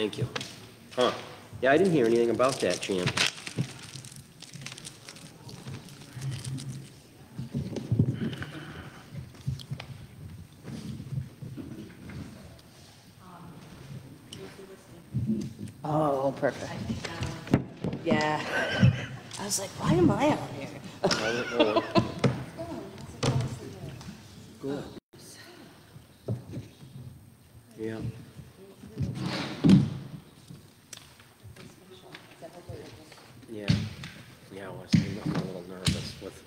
Thank you. Huh, yeah, I didn't hear anything about that, Champ. Oh, perfect. Uh, yeah. I was like, why am I on here? I don't know. Good. Yeah. Yeah, yeah, I was I'm a little nervous with,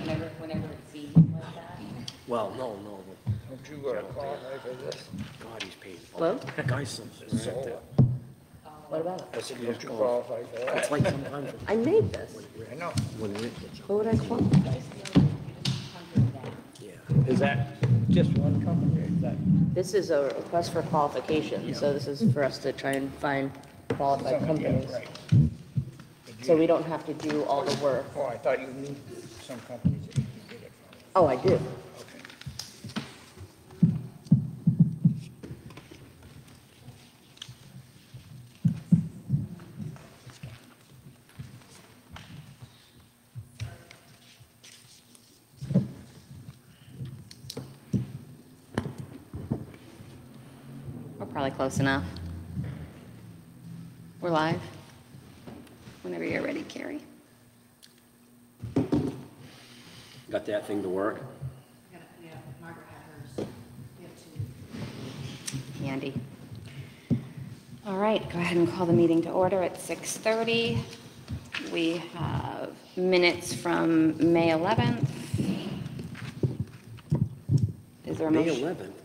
Whenever, whenever it seems like that. well, no, no, but Don't you got a call like this? God, he's paid. Hello? Guy's so, So, What about it? I said, don't you qualify for it's that? like sometimes I made this. I know. when Rick gets, What would I call it? Is that just one company, or is that? This is a request for qualification, so this is for us to try and find qualified Yeah, companies. right. So we don't have to do all the work. Oh, I thought you knew some companies that you could get it Oh, I do. Probably close enough. We're live. Whenever you're ready, Carrie. Got that thing to work? Yeah, Margaret had hers. We have two. Handy. All right, go ahead and call the meeting to order at 6:30. We have minutes from May 11th. Is there a May motion? 11th.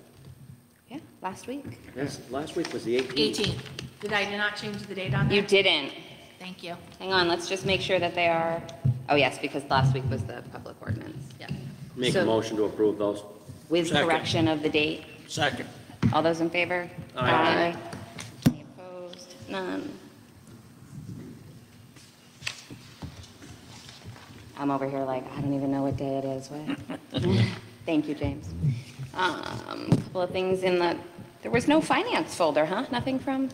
Yeah, last week. Yes, last week was the 18th. 18. Did I not change the date on there? You didn't. Thank you. Hang on, let's just make sure that they are, oh yes, because last week was the public ordinance. Yeah. Make a So- motion to approve those. With Second. correction of the date. Second. All those in favor? Aye. Any opposed? None. I'm over here like, I don't even know what day it is. What? Thank you, James. Um, Couple of things in the, there was no finance folder, huh? Nothing from,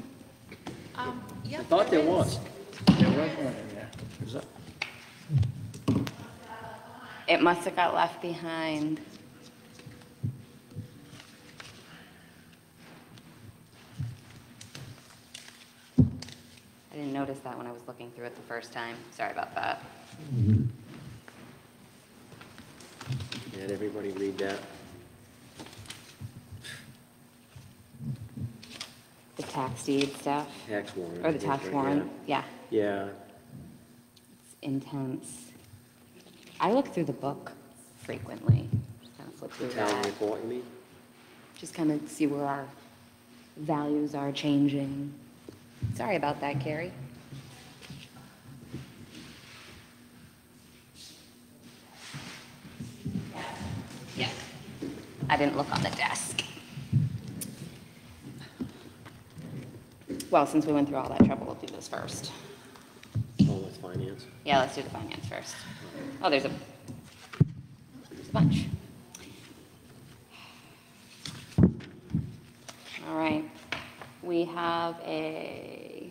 Um, I yep, thought there is. was. There was one in there. Is that? it must have got left behind. I didn't notice that when I was looking through it the first time. Sorry about that. Did everybody read that? Tax deed stuff, Tax warrant. or the tax warrant, yeah, Yeah, it's intense. I look through the book frequently, just kind of flip the through town that, report, you mean? just kind of see where our values are changing. Sorry about that, Carrie. Yeah, I didn't look on the desk. Well, since we went through all that trouble, we'll do this first. Oh, that's finance. Yeah, let's do the finance first. Oh, there's a, there's a bunch. All right, we have a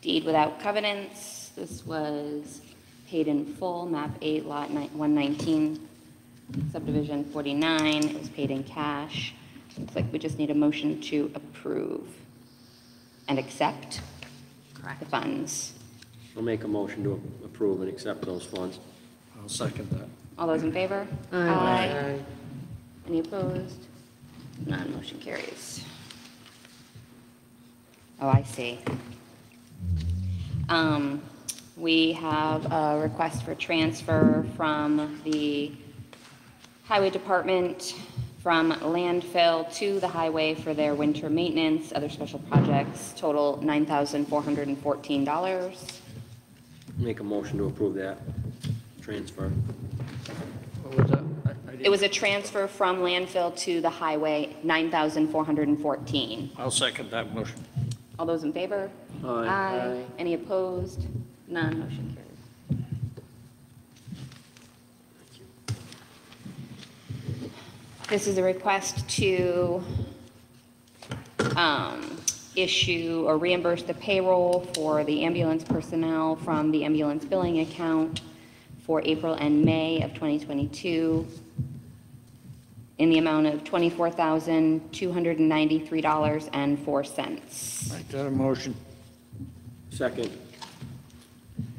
deed without covenants. This was paid in full, map eight, lot ni- one nineteen, subdivision forty-nine. It was paid in cash. Looks like we just need a motion to approve and accept the funds. I'll make a motion to approve and accept those funds. I'll second that. All those in favor? Aye. Any opposed? None, motion carries. Oh, I see. Um, we have a request for transfer from the Highway Department from landfill to the highway for their winter maintenance, other special projects, total nine thousand four hundred and fourteen dollars. Make a motion to approve that transfer. What was that? I- I It didn't- was a transfer from landfill to the highway, 9,414. I'll second that motion. All those in favor? Aye. Any opposed? None, motion carries. This is a request to um, issue or reimburse the payroll for the ambulance personnel from the ambulance billing account for April and May of 2022 in the amount of $24,293.04. Make that a motion. Second.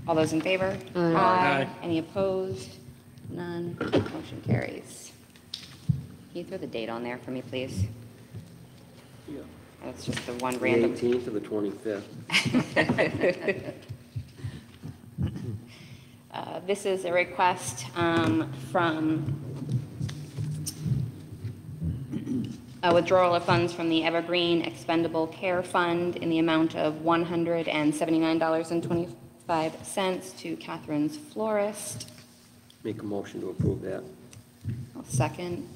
All those in favor? Aye. Any opposed? None. Motion carries. Can you throw the date on there for me, please? Yeah. That's just the one The random. 18th or the 25th? Uh, This is a request um, from a withdrawal of funds from the Evergreen Expendable Care Fund in the amount of $179.25 to Catherine's Florist. Make a motion to approve that. I'll second.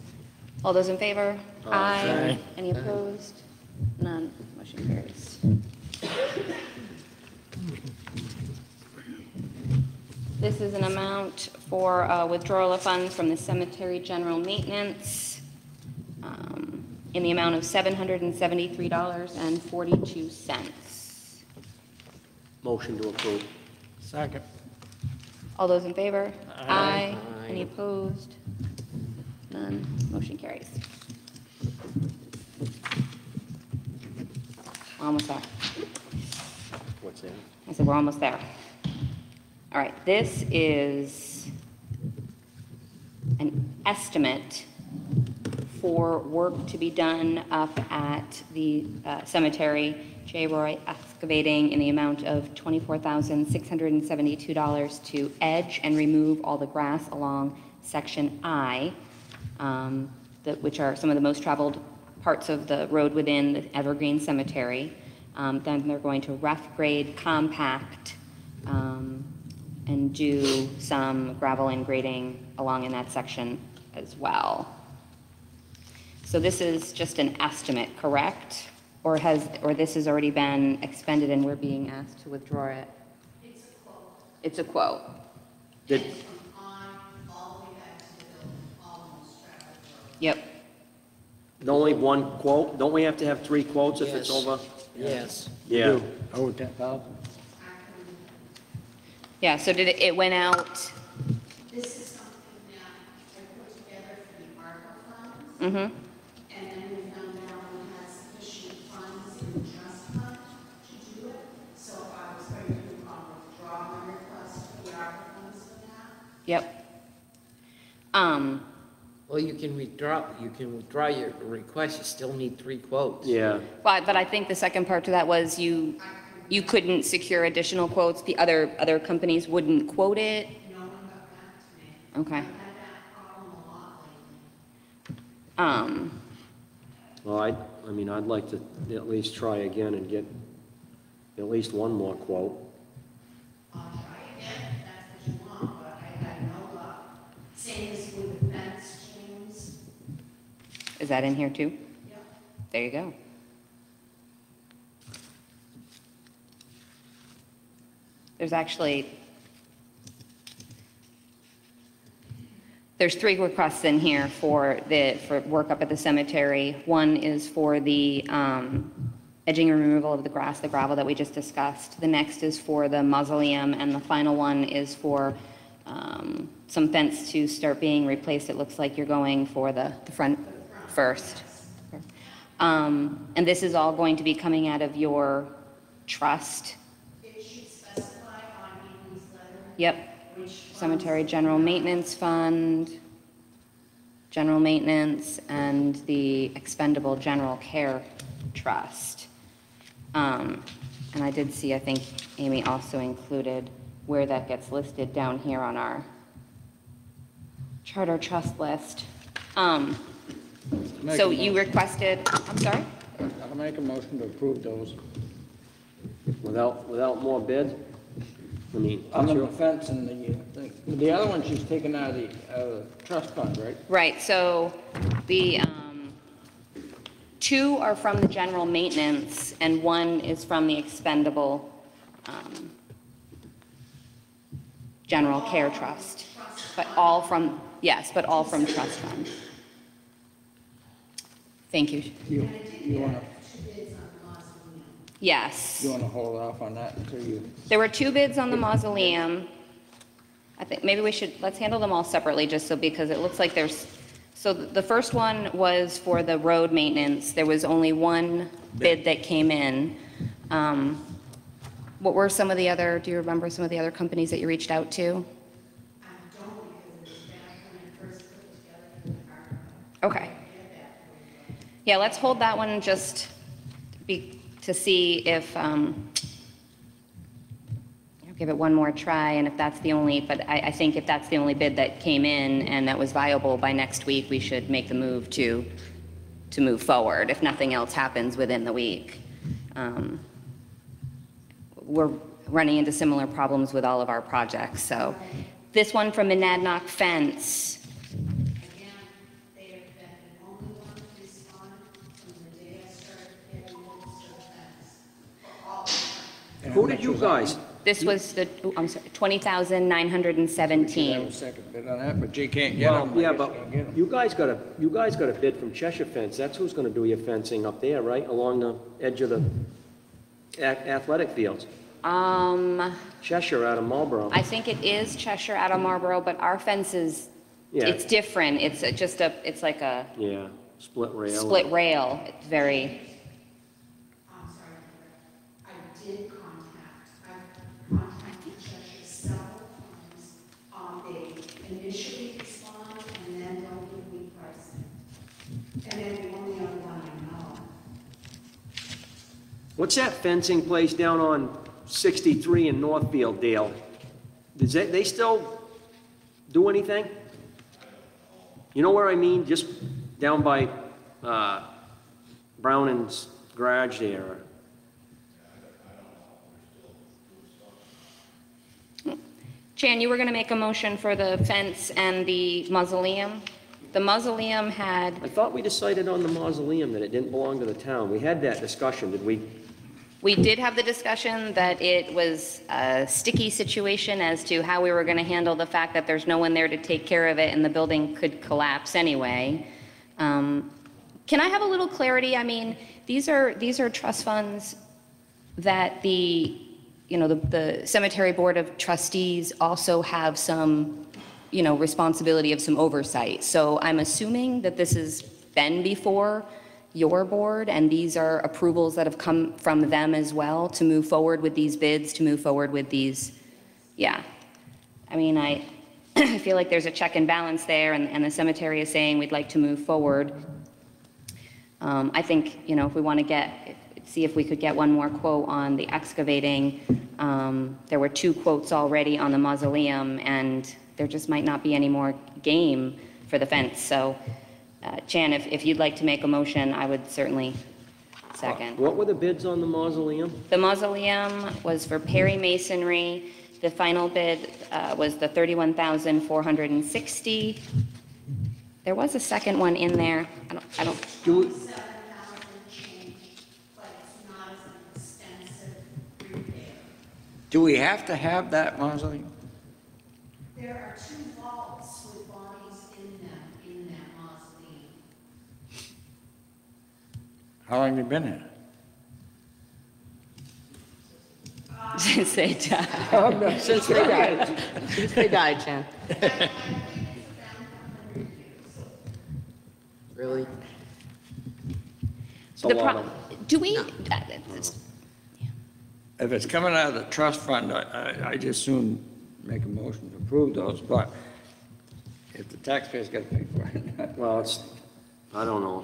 All those in favor? Aye. Any opposed? None. Motion carries. This is an amount for uh, withdrawal of funds from the cemetery general maintenance um, in the amount of $773.42. Motion to approve. Second. All those in favor? Aye. Aye. Any opposed? None. Motion carries. We're Almost there. What's in? I said, we're almost there. All right, this is an estimate for work to be done up at the uh, cemetery, J. Roy Excavating, in the amount of $24,672 to edge and remove all the grass along Section I, um, that- which are some of the most traveled parts of the road within the Evergreen Cemetery. Um, Then they're going to rough grade, compact, um, and do some gravel and grading along in that section as well. So this is just an estimate, correct? Or has, or this has already been expended and we're being asked to withdraw it? It's a quote. It's a quote. Did, Yep. only one quote? Don't we have to have three quotes if it's Yes. over? Yes. Yeah. Oh, ten thousand? Yeah, so did it, it went out, This is something that I put together for the ARPA funds, mm-hmm, and then we found out we had sufficient funds in the trust fund to do it. So I was going to um, withdraw my request for the ARPA funds for that. yep. Um, Well, you can withdraw, you can withdraw your request, you still need three quotes. Yeah. But, but I think the second part to that was you, you couldn't secure additional quotes, the other, other companies wouldn't quote it? No one got back to me. Okay. I've had that problem a lot lately. Um, Well, I, I mean, I'd like to at least try again and get at least one more quote. I'll try again, if that's what you want, but I had no luck. Same as with the fence, James. Is that in here too? Yep. There you go. There's actually, there's three requests in here for the, for work up at the cemetery. One is for the um, edging and removal of the grass, the gravel that we just discussed. The next is for the mausoleum, and the final one is for um, some fence to start being replaced. It looks like you're going for the, the front first. Um, And this is all going to be coming out of your trust? It should specify on Amy's letter Yep. which Cemetery General Maintenance Fund, General Maintenance, and the Expendable General Care Trust. Um, And I did see, I think Amy also included where that gets listed down here on our charter trust list. Um, Make So a you motion. requested, I'm sorry? I'll make a motion to approve those. Without, without more bids? I mean, On the fence and the, uh, thing. the other one she's taken out of the, uh, trust fund, right? Right, so the, um, two are from the general maintenance, and one is from the expendable, um, general care trust. But all from, yes, but all from trust fund. Thank you. You, you wanna, two bids on the mausoleum. Yes. You wanna hold off on that until you, There were two bids on the mausoleum. I think maybe we should, let's handle them all separately, just so, because it looks like there's, so the first one was for the road maintenance. There was only one bid that came in. Um, What were some of the other, do you remember some of the other companies that you reached out to? I don't because it was back when I first put it together for the ARPA. Okay. Yeah, let's hold that one just be, to see if, um, I'll give it one more try, and if that's the only, but I, I think if that's the only bid that came in and that was viable by next week, we should make the move to, to move forward, if nothing else happens within the week. Um, We're running into similar problems with all of our projects, so. This one from Monadnock Fence, Who did you guys, This was the, oh, I'm sorry, 20,917. was second bid on that, but you can't get them. well, yeah, but you guys got a, you guys got a bid from Cheshire Fence, that's who's gonna do your fencing up there, right, along the edge of the a- athletic fields? Um, Cheshire out of Marlboro. I think it is Cheshire out of Marlboro, but our fence is, Yeah. it's different. It's a- just a, it's like a Yeah, split rail. split rail. It's very, I'm sorry, I did contact, I contacted Cheshire several times. Um, they initially respond and then don't give me pricing. And then the only other one I know. What's that fencing place down on 63 in Northfield, Dale? Does that, they still do anything? You know where I mean, just down by, uh, Browning's garage there? Jan, you were going to make a motion for the fence and the mausoleum? The mausoleum had, I thought we decided on the mausoleum that it didn't belong to the town. We had that discussion, did we? We did have the discussion that it was a sticky situation as to how we were going to handle the fact that there's no one there to take care of it and the building could collapse anyway. Um, Can I have a little clarity? I mean, these are, these are trust funds that the, you know, the, the cemetery board of trustees also have some, you know, responsibility of some oversight. So I'm assuming that this has been before your board, and these are approvals that have come from them as well to move forward with these bids, to move forward with these, yeah. I mean, I, I feel like there's a check and balance there, and, and the cemetery is saying we'd like to move forward. Um, I think, you know, if we want to get, see if we could get one more quote on the excavating. Um, There were two quotes already on the mausoleum, and there just might not be any more game for the fence. So, uh, Jan, if, if you'd like to make a motion, I would certainly second. What were the bids on the mausoleum? The mausoleum was for Perry Masonry. The final bid uh, was the 31,460. There was a second one in there. I don't, I don't, Do we- Seven thousand change, but it's not as an extensive repair. Do we have to have that mausoleum? There are two vaults with bodies in them, in that mausoleum. How long have you been here? say that. Since they died. Since they died, Jen. Really? It's a The lot pro- of, Do we, uh, If it's coming out of the trust fund, I, I, I just soon make a motion to approve those, but if the taxpayers gotta pay for it. well, it's, I don't know.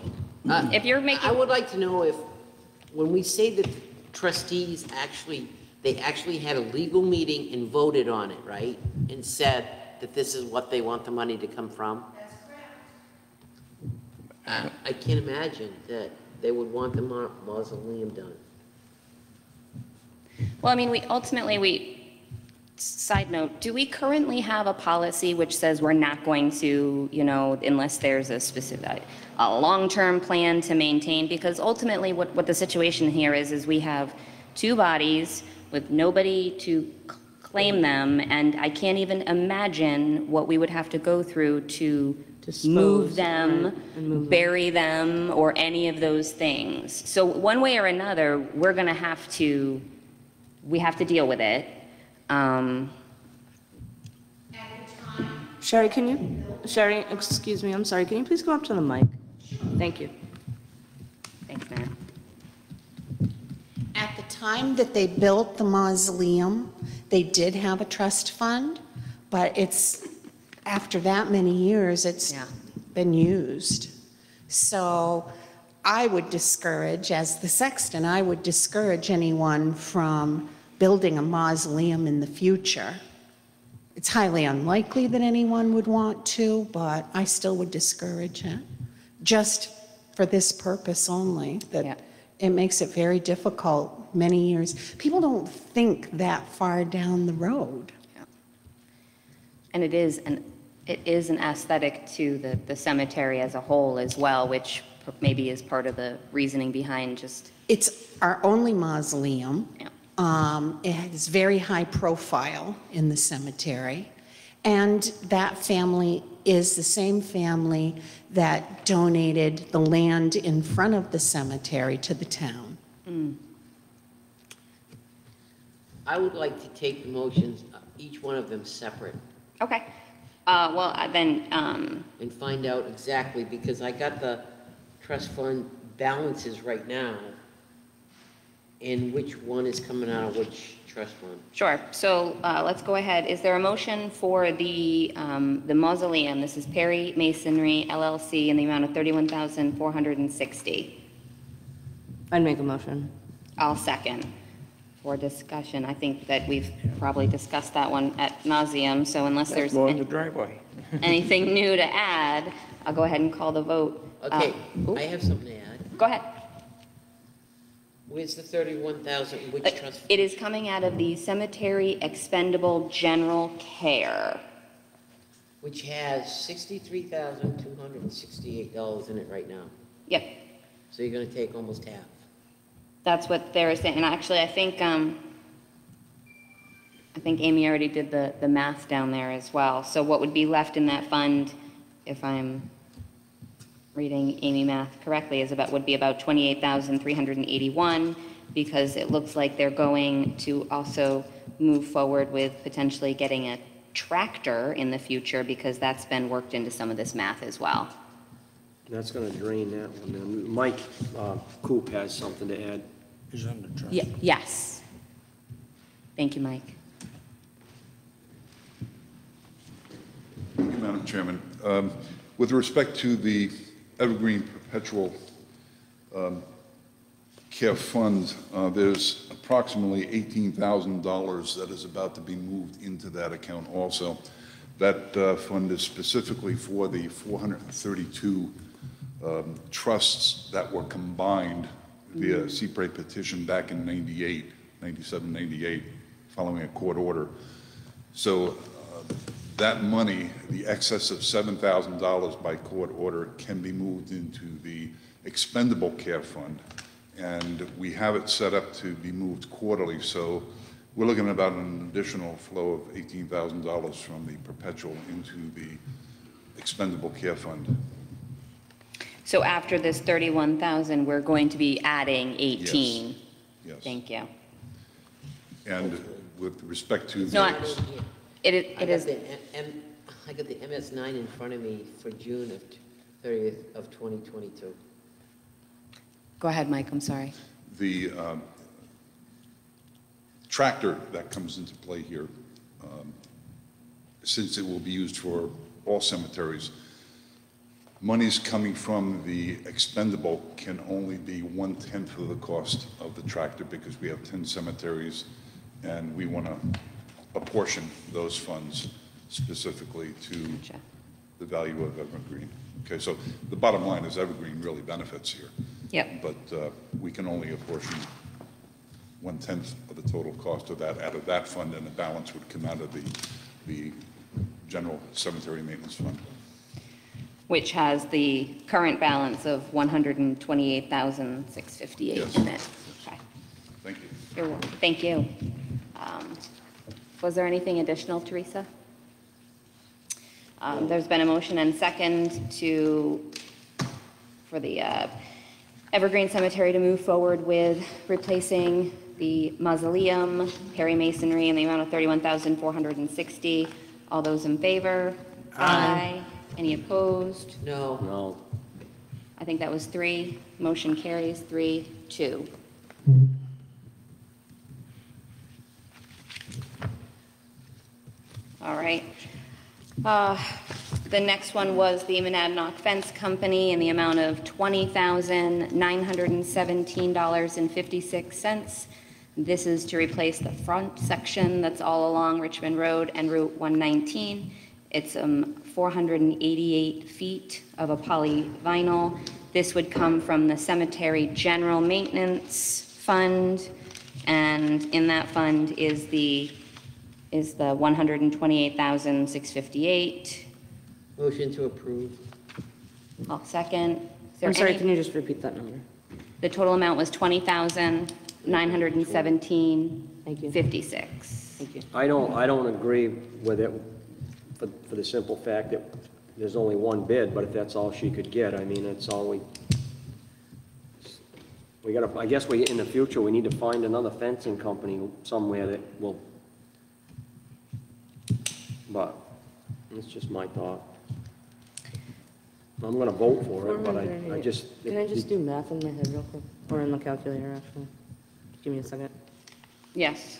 Uh, if you're I making, would like to know if, when we say that trustees actually, they actually had a legal meeting and voted on it, right? And said that this is what they want the money to come from? That's correct. Uh, I can't imagine that they would want the mau- mausoleum done. well, I mean, we, ultimately, we, side note, do we currently have a policy which says we're not going to, you know, unless there's a specific, a long-term plan to maintain? Because ultimately, what, what the situation here is, is we have two bodies with nobody to claim them, and I can't even imagine what we would have to go through to, Dispose, move them, move them. bury them, or any of those things. So one way or another, we're going to have to, we have to deal with it. Um, Sherry, can you, Sherry, excuse me, I'm sorry, can you please come up to the mic? Thank you. Thanks, Mayor. At the time that they built the mausoleum, they did have a trust fund, but it's, after that many years, it's Yeah. been used. So I would discourage, as the sexton, I would discourage anyone from building a mausoleum in the future. It's highly unlikely that anyone would want to, but I still would discourage it, just for this purpose only, Yeah. that it makes it very difficult many years. People don't think that far down the road. Yeah. And it is an, it is an aesthetic to the, the cemetery as a whole as well, which maybe is part of the reasoning behind just, It's our only mausoleum. Yeah. Um, It has very high profile in the cemetery. And that family is the same family that donated the land in front of the cemetery to the town. I would like to take the motions, uh, each one of them separate, okay. Uh, well, uh, then, um, and find out exactly, because I got the trust fund balances right now, and which one is coming out of which trust fund. Sure, so uh, let's go ahead. Is there a motion for the um, the mausoleum? This is Perry Masonry LLC in the amount of 31460 I'd make a motion. I'll second for discussion. I think that we've probably discussed that one at nauseum, so unless That's there's more in the driveway. anything new to add, I'll go ahead and call the vote. Uh, Okay, ooh, I have something to add. Go ahead. Where's the thirty-one thousand, which trust? It is coming out of the cemetery expendable general care. Which has sixty-three thousand, two hundred and sixty-eight dollars in it right now. Yep, So you're gonna take almost half. That's what they're saying, and actually, I think, um, I think Amy already did the, the math down there as well. So what would be left in that fund, if I'm reading Amy math correctly, is about, would be about twenty-eight thousand three hundred and eighty-one, because it looks like they're going to also move forward with potentially getting a tractor in the future, because that's been worked into some of this math as well. That's gonna drain that one. Then Mike uh, Coop has something to add. Is on the trust. Ye- Yes. Thank you, Mike. Thank you, Madam Chairman. Um, With respect to the Evergreen Perpetual um, Care Fund, uh, there's approximately $18,000 that is about to be moved into that account also. That uh, fund is specifically for the 432 um, trusts that were combined via CPRA petition back in 98, 97, 98, following a court order. So uh, that money, the excess of $7,000 by court order, can be moved into the expendable care fund. And we have it set up to be moved quarterly, so we're looking at about an additional flow of $18,000 from the perpetual into the expendable care fund. So after this 31,000, we're going to be adding 18? Yes. Thank you. And with respect to the... No, I- It is, I it got the M, I got the MS nine in front of me for June of thirtieth of twenty twenty-two. go ahead, Mike, I'm sorry. the um, tractor that comes into play here, um, since it will be used for all cemeteries, monies coming from the expendable can only be one-tenth of the cost of the tractor because we have 10 cemeteries, and we want to apportion those funds specifically to Gotcha. the value of Evergreen. Okay, so the bottom line is Evergreen really benefits here. Yep. But uh, we can only apportion one-tenth of the total cost of that out of that fund, and the balance would come out of the, the general cemetery maintenance fund. Which has the current balance of 128,658 Yes. in it. Okay. Thank you. You're welcome. Thank you. Was there anything additional, Teresa? Um, There's been a motion and second to, for the uh, Evergreen Cemetery to move forward with replacing the mausoleum, Perry Masonry, in the amount of 31460 All those in favor? Aye. Any opposed? No, No. I think that was three. Motion carries three, two. All right. Uh, The next one was the Monadnock Fence Company in the amount of $20,917.56. This is to replace the front section that's all along Richmond Road and Route 119. It's um, 488 feet of a polyvinyl. This would come from the Cemetery General Maintenance Fund, and in that fund is the, is the 128,658. motion to approve. I'll second. Is there I'm sorry, any- can you just repeat that number? The total amount was 20,917. Thank you. 56. Thank you. I don't, I don't agree with it for, for the simple fact that there's only one bid, but if that's all she could get, I mean, that's all we, we gotta, I guess we, in the future, we need to find another fencing company somewhere that will, but, it's just my thought. I'm gonna vote for it, but I, I just. Can I just do math in my head real quick? Or in the calculator, actually? Give me a second. Yes.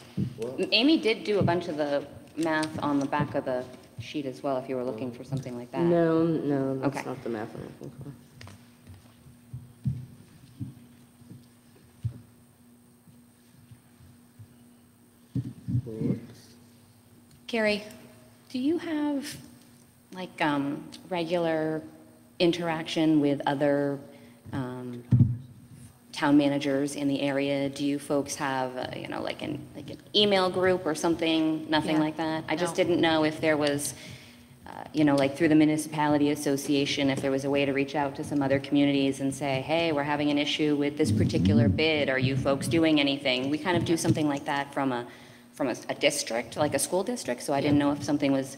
Amy did do a bunch of the math on the back of the sheet as well, if you were looking for something like that. No, no, that's Okay. not the math I'm looking for. Carrie, do you have, like, um, regular interaction with other um, town managers in the area? Do you folks have, uh, you know, like an, like an email group or something? Nothing Yeah. like that? I just No. didn't know if there was, uh, you know, like through the municipality association, if there was a way to reach out to some other communities and say, hey, we're having an issue with this particular bid, are you folks doing anything? We kind of do something like that from a, from a, a district, like a school district, so I didn't know if something was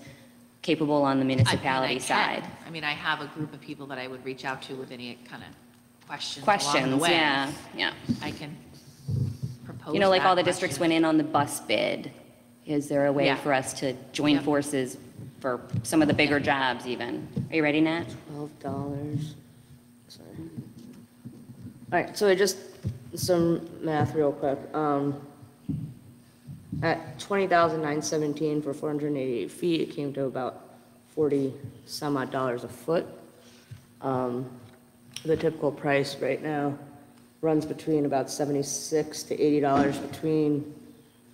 capable on the I mean, I municipality can. side. I mean, I have a group of people that I would reach out to with any kind of questions along the Questions, way. yeah, yeah. I can propose You know, like that all the districts went in on the bus bid. Is there a way Yeah. for us to join Yeah. forces for some of the bigger jobs even? Are you ready, Nat? Twelve dollars. Sorry. All right, so I just, some math real quick. Um, at twenty thousand nine seventeen for four hundred and eighty-eight feet, it came to about forty some odd dollars a foot. Um, the typical price right now runs between about seventy-six to eighty dollars between,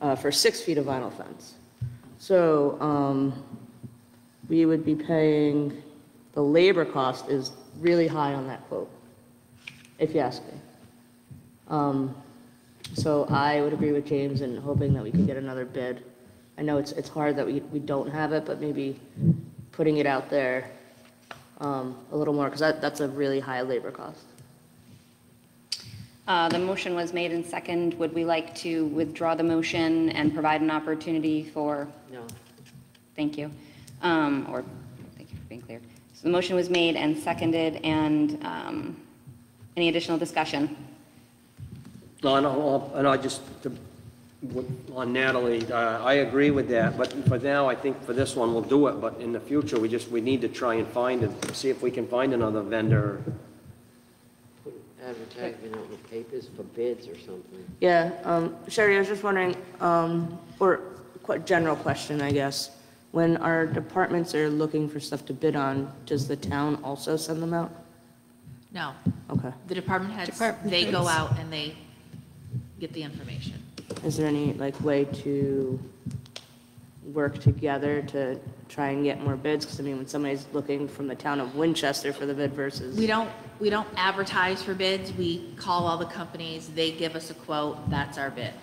uh, for six feet of vinyl fence. So, um, we would be paying, the labor cost is really high on that quote, if you ask me. Um, So I would agree with James in hoping that we could get another bid. I know it's, it's hard that we, we don't have it, but maybe putting it out there um, a little more, because that, that's a really high labor cost. Uh, The motion was made and second. Would we like to withdraw the motion and provide an opportunity for, No, thank you, Um, or, thank you for being clear. So the motion was made and seconded, and um, any additional discussion? No, no, and I just, to- on Natalie, uh, I agree with that, but for now, I think for this one, we'll do it, but in the future, we just, we need to try and find, it, see if we can find another vendor. put advertisement out in the papers for bids or something. Yeah, um, Sherry, I was just wondering, um, or quite general question, I guess. When our departments are looking for stuff to bid on, does the town also send them out? No, Okay. the department heads, Department they go heads. out and they get the information. Is there any, like, way to work together to try and get more bids? Because, I mean, when somebody's looking from the town of Winchester for the bid versus... We don't, we don't advertise for bids, we call all the companies, they give us a quote, that's our bid.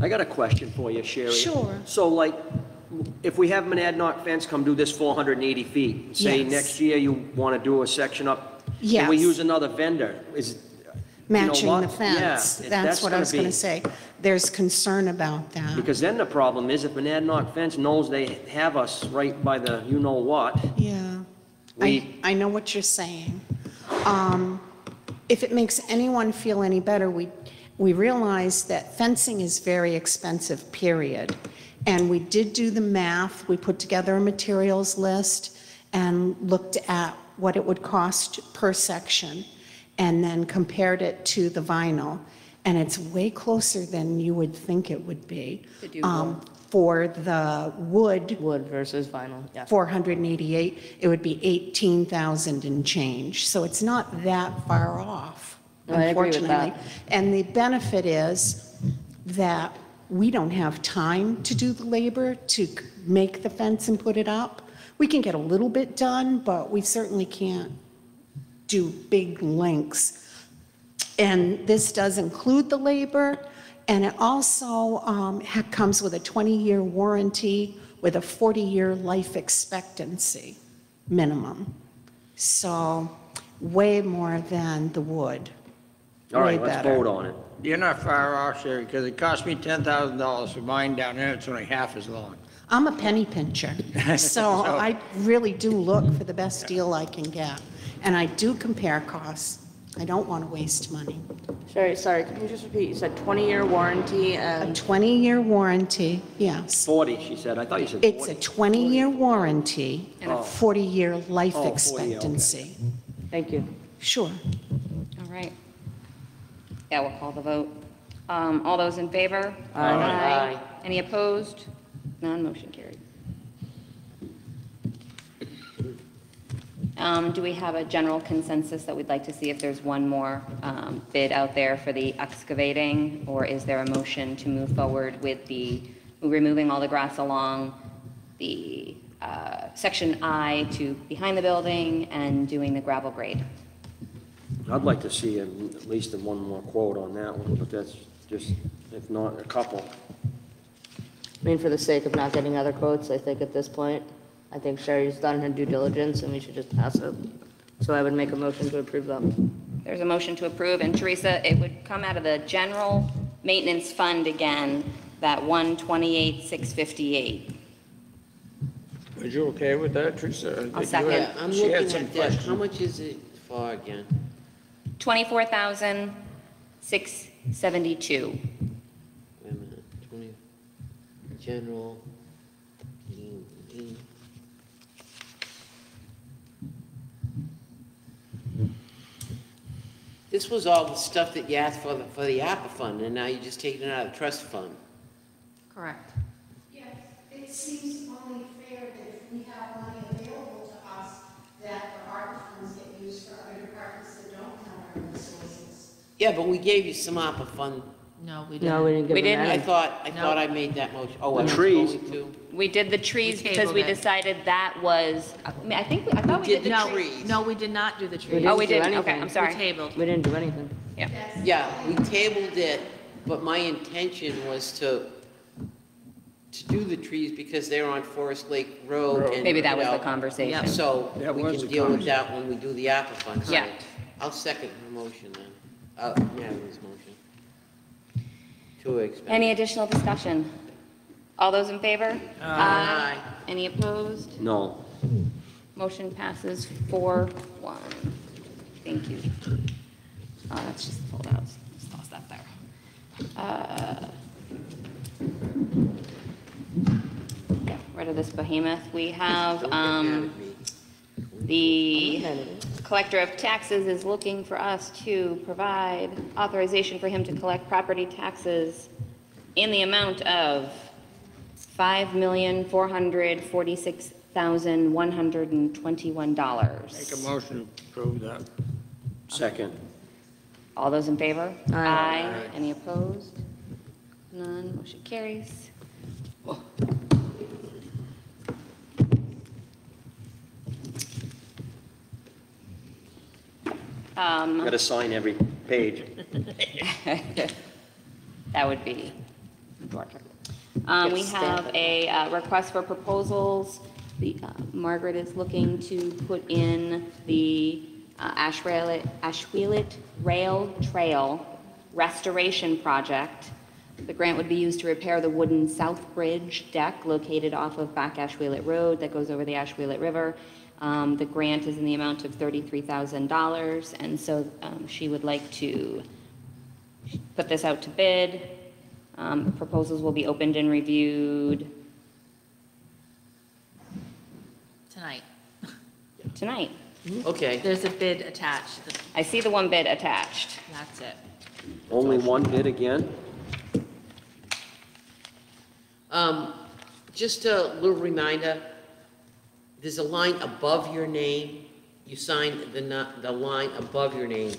I got a question for you, Sherry. Sure. So like, if we have Monadnock fence come do this 480 feet, say Yes. next year you want to do a section up, and we Yes. use another vendor, is, matching the Yeah, fence. it- That's that's what I gonna was going be- to say. There's concern about that. Because then the problem is if Monadnock Fence knows they have us right by the you-know-what, Yeah. I, We- I know what you're saying. Um, If it makes anyone feel any better, we, we realize that fencing is very expensive, period. And we did do the math, we put together a materials list and looked at what it would cost per section, and then compared it to the vinyl. And it's way closer than you would think it would be. Um, For the wood, Wood versus vinyl, yeah. 488, it would be 18,000 and change. So it's not that far off, No, I agree with unfortunately. that. And the benefit is that we don't have time to do the labor to c- make the fence and put it up. We can get a little bit done, but we certainly can't do big links. And this does include the labor, and it also um, comes with a 20-year warranty with a 40-year life expectancy minimum. So way more than the wood. all right, Way let's better. vote on it. You're not far off, Sherry, because it cost me ten thousand dollars for mine down there, it's only half as long. I'm a penny pincher, so I really do look for the best deal I can get. And I do compare costs. I don't want to waste money. Sorry, sorry, can you just repeat? You said 20-year warranty A and 20-year warranty, yes. 40, she said, I thought you said 40. It's a 20-year warranty and a 40-year life Oh, 40, okay. expectancy. thank you. Sure. All right. Yeah, we'll call the vote. Um, All those in favor? Aye. Aye. Any opposed? None, motion carried. Um, Do we have a general consensus that we'd like to see if there's one more um, bid out there for the excavating? Or is there a motion to move forward with the, removing all the grass along the uh, section I to behind the building and doing the gravel grade? I'd like to see a- at least one more quote on that one, but that's just, if not, a couple. I mean, for the sake of not getting other quotes, I think at this point, I think Sherry's done her due diligence and we should just pass it. So I would make a motion to approve them. There's a motion to approve, and Teresa, it would come out of the general maintenance fund again, that 128,658. Was you okay with that, Teresa? I'll second. Yeah, I'm she had looking some at that. How questions. much is it for again? 24,672. Wait a minute, twenty, general, This was all the stuff that you asked for, the- for the ARPA fund, and now you're just taking it out of the trust fund. Correct. Yes, it seems only fair that if we have money available to us, that the ARPA funds get used for other departments that don't have our resources. Yeah, but we gave you some ARPA fund. No, we No, we didn't. didn't give We them didn't. I any. thought, I thought I made that motion. Oh, I was trees. going to. We did the trees We because we tabled it. decided that was, I mean, I think, I thought we We did did the the trees. trees. No, we did not do the trees. didn't Oh, we do didn't, okay, anything. I'm We sorry. tabled. We didn't do anything. Yeah. Yeah, we tabled it, but my intention was to, to do the trees because they're on Forest Lake Road. and, Maybe that you was the know, conversation. So That we was can the deal with that when we do the ARPA funds. Yeah. I'll second her motion then. Uh, Marilyn's motion. Too expensive. Any additional discussion? All those in favor? Aye. Any opposed? No. Motion passes four, one. Thank you. Oh, that's just the foldouts. Just toss that there. Uh, Get rid of this behemoth. We have, Don't get mad um, the collector of taxes is looking for us to provide authorization for him to collect property taxes in the amount of five million, four hundred forty-six thousand, one hundred and twenty-one Make a dollars. motion to approve that. Second. All those in favor? Aye. Any opposed? None, motion carries. Oh. Um, Got to sign every page. That would be Georgia. Um, we have a uh, request for proposals. The, uh, Margaret is looking to put in the uh, Ashuelot, Ashuelot Rail Trail Restoration Project. The grant would be used to repair the wooden South Bridge deck located off of Back Ashuelot Road that goes over the Ashuelot River. Um, The grant is in the amount of $33,000, and so um, she would like to put this out to bid. Um, Proposals will be opened and reviewed Tonight. tonight. Okay, There's a bid attached. I see the one bid attached. That's it. Only one bid again? um, just a little reminder, there's a line above your name. You sign the, no- the line above your name.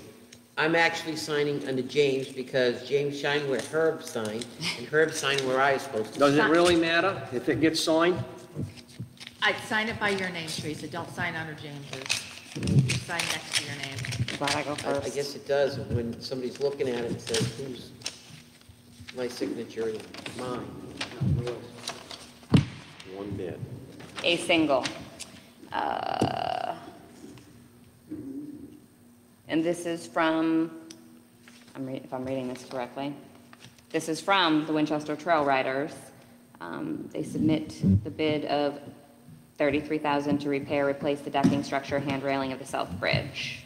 I'm actually signing under James because James signed where Herb signed, and Herb signed where I was supposed to. Does it really matter if it gets signed? I'd sign it by your name, Teresa. Don't sign under James's. Sign next to your name. Glad I go I I first. guess it does, when somebody's looking at it and says, who's my signature, mine, not yours. One bid. A single. Uh, And this is from, I'm if I'm reading this correctly, this is from the Winchester Trail Riders. Um, They submit the bid of thirty-three thousand to repair, replace the decking structure, hand railing of the South Bridge.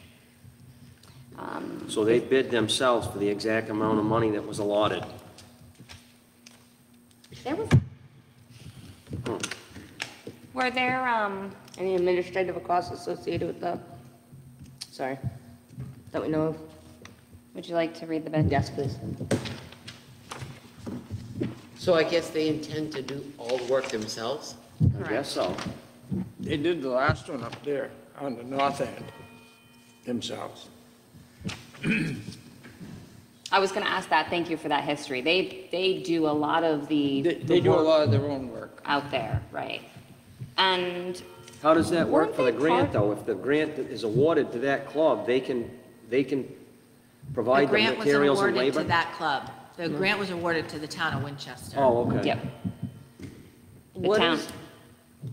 Um, So they bid themselves for the exact amount of money that was allotted. There was, were there, um, Any administrative costs associated with that? Sorry. That we know of? would you like to read the bid? Yes, please. So I guess they intend to do all the work themselves? I guess so. They did the last one up there on the north end themselves. I was going to ask that, thank you for that history. They, they do a lot of the. They, the they do a lot of their own work. Out there, right. And, How does that work for the grant, though? If the grant is awarded to that club, they can, they can The provide the grant was materials and awarded to labor? that club. The mm-hmm. grant was awarded to the town of Winchester. Oh, okay. yep. The What town, is-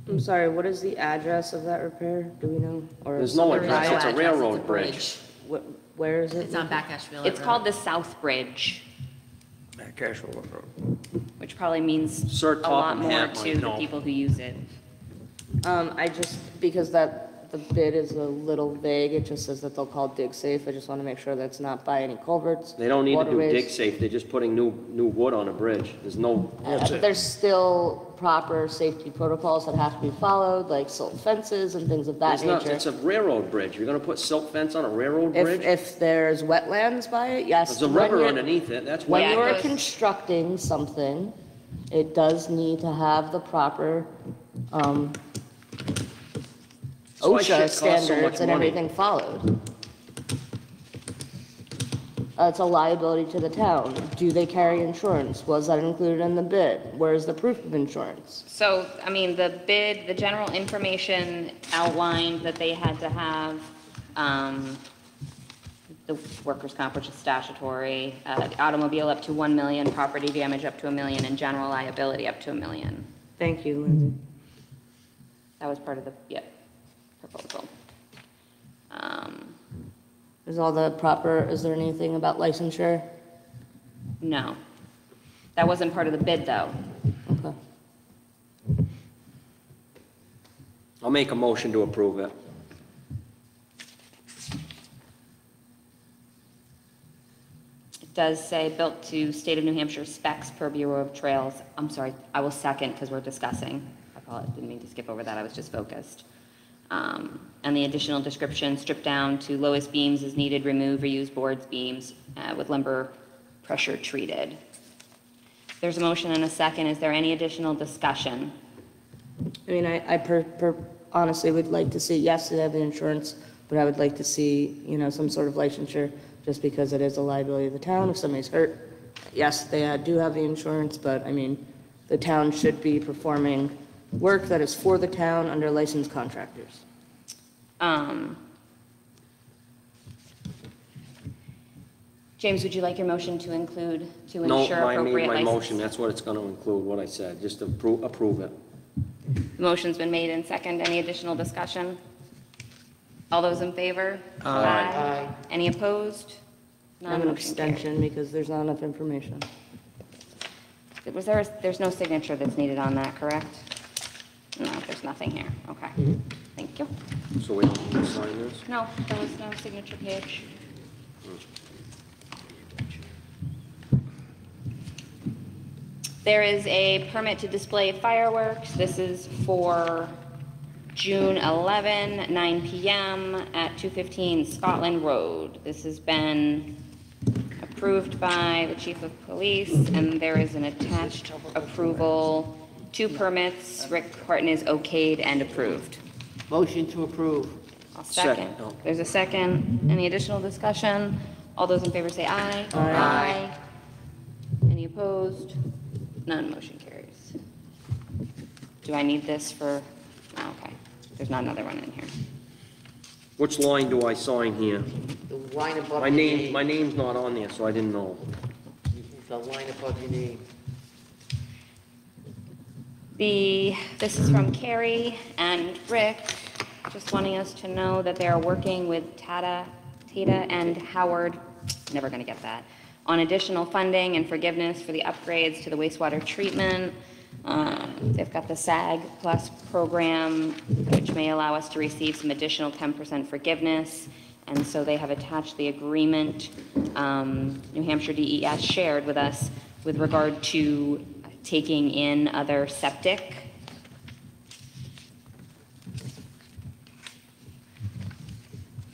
I'm sorry, what is the address of that repair? Do we know? Or There's no There is no address, it's a address, railroad bridge. Wh- Where is it? It's on Back Ashuelot. it's called the South Bridge, Back Ashuelot Road. which probably means Sir a lot Topham more Hatt to the know. people who use it. Um, I just, because that, the bid is a little vague, it just says that they'll call dig safe. I just want to make sure that's not by any culverts. They don't need to do waterways. dig safe, they're just putting new, new wood on a bridge. There's no, Uh, but There's still proper safety protocols that have to be followed, like silt fences and things of that there's not, it's nature. a railroad bridge. You're gonna put silt fence on a railroad If, bridge? if there's wetlands by it, yes. There's a when river you're- underneath it, that's why. Yeah, it you're constructing something, it does need to have the proper, um, That's why shit OSHA costs so much standards and money. everything followed. Uh, It's a liability to the town. Do they carry insurance? Was that included in the bid? Where's the proof of insurance? So, I mean, the bid, the general information outlined that they had to have, um, the workers' comp, which is statutory, uh, the automobile up to 1 million, property damage up to a million, and general liability up to a million. Thank you, Lindsay. That was part of the, yep, proposal. Um, Is all the proper, is there anything about licensure? no. That wasn't part of the bid, though. Okay. I'll make a motion to approve it. It does say built to state of New Hampshire specs per Bureau of Trails. I'm sorry, I will second because we're discussing. I apologize, didn't mean to skip over that, I was just focused. Um, And the additional description, stripped down to lowest beams as needed, remove, reuse boards, beams uh, with lumber pressure treated. There's a motion and a second. Is there any additional discussion? I mean, I, I per, per, honestly would like to see, yes, they have the insurance, but I would like to see, you know, some sort of licensure, just because it is a liability of the town if somebody's hurt. Yes, they uh, do have the insurance, but I mean, the town should be performing work that is for the town under licensed contractors. Um, James, would you like your motion to include, to No, ensure I made appropriate my license? motion, that's what it's gonna include, what I said, just approve, approve it. The Motion's been made and second. Any additional discussion? All those in favor? Aye. Any opposed? I'm None an motion carries. abstention because there's not enough information. Was there, a- there's no signature that's needed on that, correct? No, there's nothing here. Okay. Mm-hmm. Thank you. So we don't need to sign this? No, there was no signature page. There is a permit to display fireworks. This is for June 11, 9 PM at 215 Scotland Road. This has been approved by the chief of police, and there is an attached approval. Two permits. Rick Horton is okayed and approved. Motion to approve. I'll second. Second, no. There's a second. Any additional discussion? All those in favor say aye. Aye. Any opposed? None, motion carries. Do I need this for, oh, okay, there's not another one in here. Which line do I sign here? The line above My your name, name. my name's not on there, so I didn't know. The line above your name. The, this is from Carrie and Rick, just wanting us to know that they are working with Tata, Tata and Howard, never gonna get that, on additional funding and forgiveness for the upgrades to the wastewater treatment. Um, They've got the SAG Plus program, which may allow us to receive some additional 10% forgiveness. And so they have attached the agreement um, New Hampshire DES shared with us with regard to taking in other septic.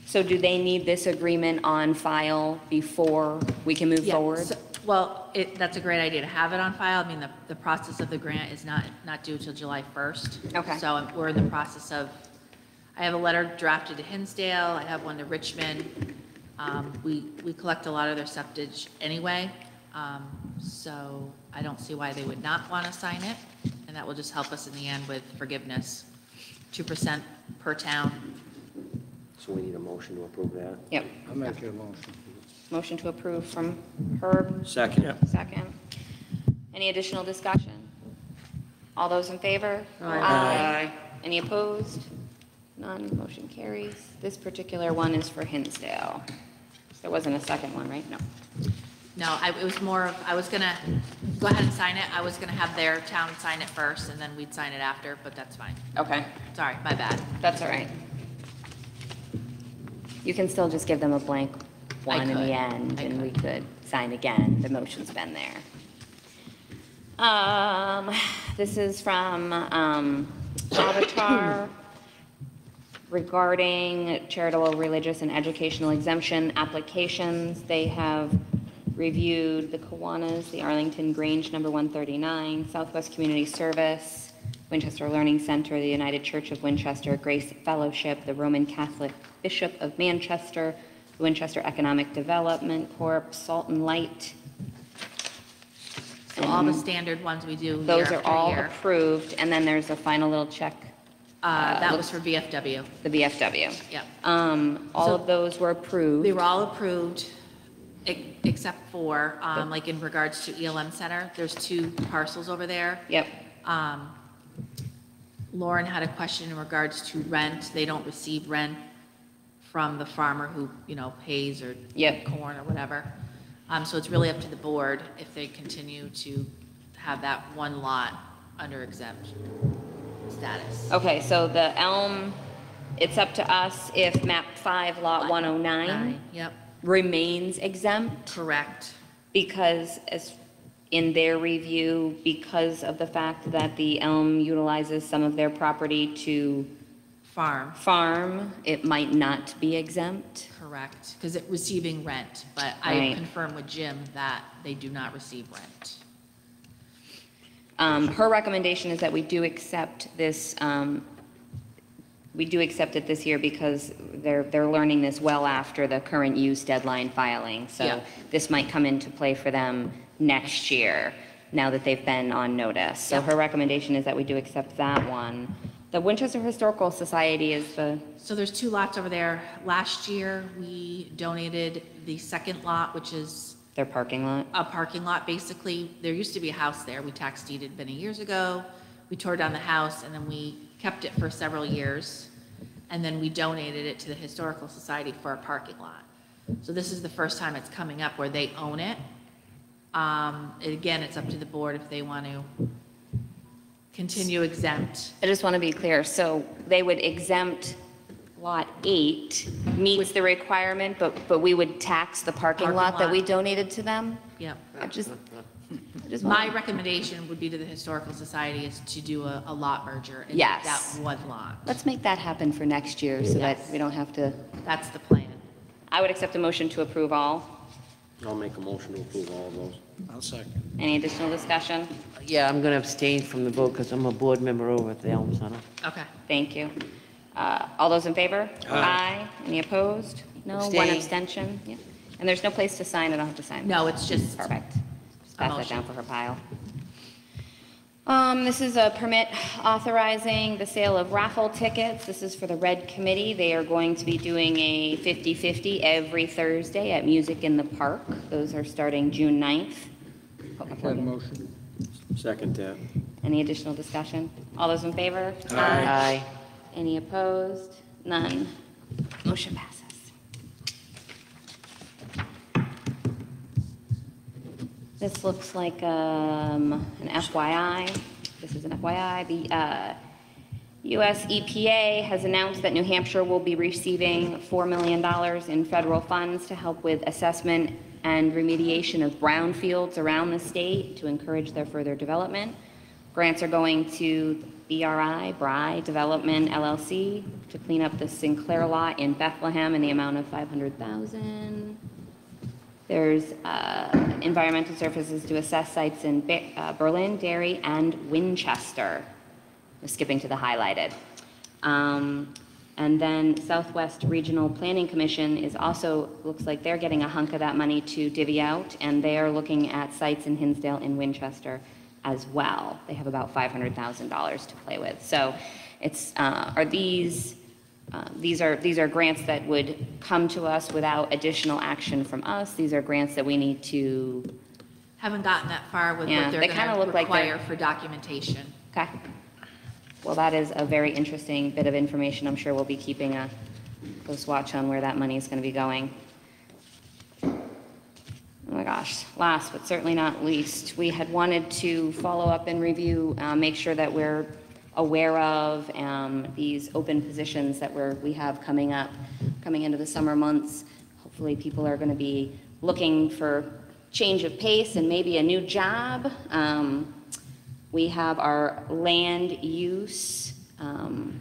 So do they need this agreement on file before we can move Yeah, forward? so- Well, it, that's a great idea to have it on file. I mean, the, the process of the grant is not, not due till July 1st. Okay. So we're in the process of, I have a letter drafted to Hinsdale, I have one to Richmond. Um, We, we collect a lot of their septage anyway, um, so I don't see why they would not want to sign it. And that will just help us in the end with forgiveness, 2% per town. So we need a motion to approve that? Yep. I'll make your motion. Motion to approve from Herb, Second. second. Any additional discussion? All those in favor? Aye. Any opposed? None, motion carries. This particular one is for Hinsdale. There wasn't a second one, right? No. No, I, it was more of, I was gonna go ahead and sign it. I was gonna have their town sign it first, and then we'd sign it after, but that's fine. Okay, Sorry, my bad. that's all right. You can still just give them a blank I one in could. the end, I and we could. could sign again. The motion's been there. Um, this is from, um, Avitar regarding charitable, religious, and educational exemption applications. They have reviewed the Kiwanis, the Arlington Grange Number 139, Southwest Community Service, Winchester Learning Center, the United Church of Winchester, Grace Fellowship, the Roman Catholic Bishop of Manchester, the Winchester Economic Development Corp., Salt and Light. So all the standard ones we do year Those are after all year. approved, and then there's a final little check, Uh, that was for VFW. the VFW. Yep. Um, all So- of those were approved. They were all approved, except for, um, like in regards to ELM Center, there's two parcels over there. Yep, Um, Lauren had a question in regards to rent. They don't receive rent from the farmer who, you know, pays or Yep. corn or whatever. Um, so it's really up to the board if they continue to have that one lot under exempt status. okay, so the Elm, it's up to us if map five, lot one oh nine Yep, remains exempt, correct. because as, in their review, because of the fact that the Elm utilizes some of their property to Farm, farm, it might not be exempt. correct, because it receiving rent, but I Right. confirmed with Jim that they do not receive rent. Um, her recommendation is that we do accept this, um, we do accept it this year because they're, they're learning this well after the current use deadline filing. So Yeah. this might come into play for them next year, now that they've been on notice. So her recommendation is that we do accept that one. The Winchester Historical Society is the, So there's two lots over there. Last year, we donated the second lot, which is their parking lot. a parking lot, basically. There used to be a house there. We tax deeded it many years ago. We tore down the house and then we kept it for several years. and then we donated it to the Historical Society for a parking lot. So this is the first time it's coming up where they own it. Um, Again, it's up to the board if they want to continue exempt. I just want to be clear, so they would exempt Lot 8, meets the requirement, but, but we would tax the parking Parking lot that we donated to them? Yep. I just, just My recommendation would be to the Historical Society is to do a, a lot merger. and make Yes. That one lot. let's make that happen for next year so that Yes. we don't have to, That's the plan. I would accept a motion to approve all. I'll make a motion to approve all of those. I'll second. Any additional discussion? Yeah, I'm gonna abstain from the vote because I'm a board member over at the Elm Center. Okay. Thank you. Uh, All those in favor? Aye. Any opposed? No, one Abstain. abstention? Yeah. And there's no place to sign, I don't have to sign? No, it's just, Perfect. Just A pass that motion. down for her pile. Um, this is a permit authorizing the sale of raffle tickets. This is for the Red Committee. They are going to be doing a 50/50 every Thursday at Music in the Park. Those are starting June 9th. Put my That plug in. motion. Second that. Any additional discussion? All those in favor? Aye. Any opposed? None. Motion passes. This looks like um, an FYI. This is an FYI. The uh, US EPA has announced that New Hampshire will be receiving $4 million in federal funds to help with assessment and remediation of brownfields around the state to encourage their further development. Grants are going to BRI, BRI Development LLC, to clean up the Sinclair lot in Bethlehem in the amount of 500,000. There's uh, environmental services to assess sites in Be- uh, Berlin, Derry, and Winchester. Skipping to the highlighted. Um, And then Southwest Regional Planning Commission is also, looks like they're getting a hunk of that money to divvy out, and they are looking at sites in Hinsdale and Winchester as well. They have about $500,000 to play with. So it's, uh, are these, uh, these are, these are grants that would come to us without additional action from us. These are grants that we need to, haven't gotten that far with Yeah, what they're they kinda gonna look like they're- require for documentation. okay? Well, that is a very interesting bit of information. I'm sure we'll be keeping a close watch on where that money is going to be going. Oh my gosh, last but certainly not least, we had wanted to follow up and review, uh, make sure that we're aware of um, these open positions that we're, we have coming up, coming into the summer months. Hopefully, people are going to be looking for change of pace and maybe a new job. Um, We have our land use. um,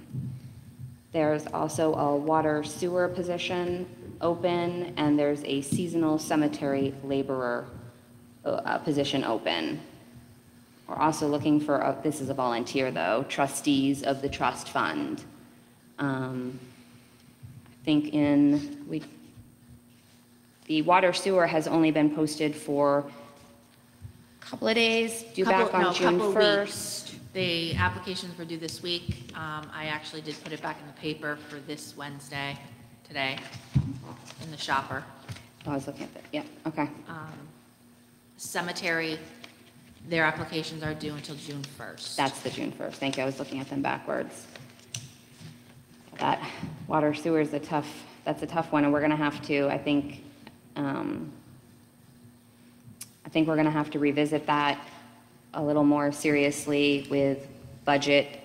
there's also a water sewer position open, and there's a seasonal cemetery laborer uh, position open. We're also looking for, a- this is a volunteer though, trustees of the trust fund. Um, I think in, we, the water sewer has only been posted for a couple of days, due back Couple- no, on June couple 1st. weeks. The applications were due this week. Um, I actually did put it back in the paper for this Wednesday, today, in the shopper. Oh, I was looking at that, yeah, okay. Um, Cemetery, their applications are due until June 1st. That's the June 1st. Thank you. I was looking at them backwards. That water sewer is a tough, that's a tough one, and we're going to have to, I think, um, I think we're going to have to revisit that a little more seriously with budget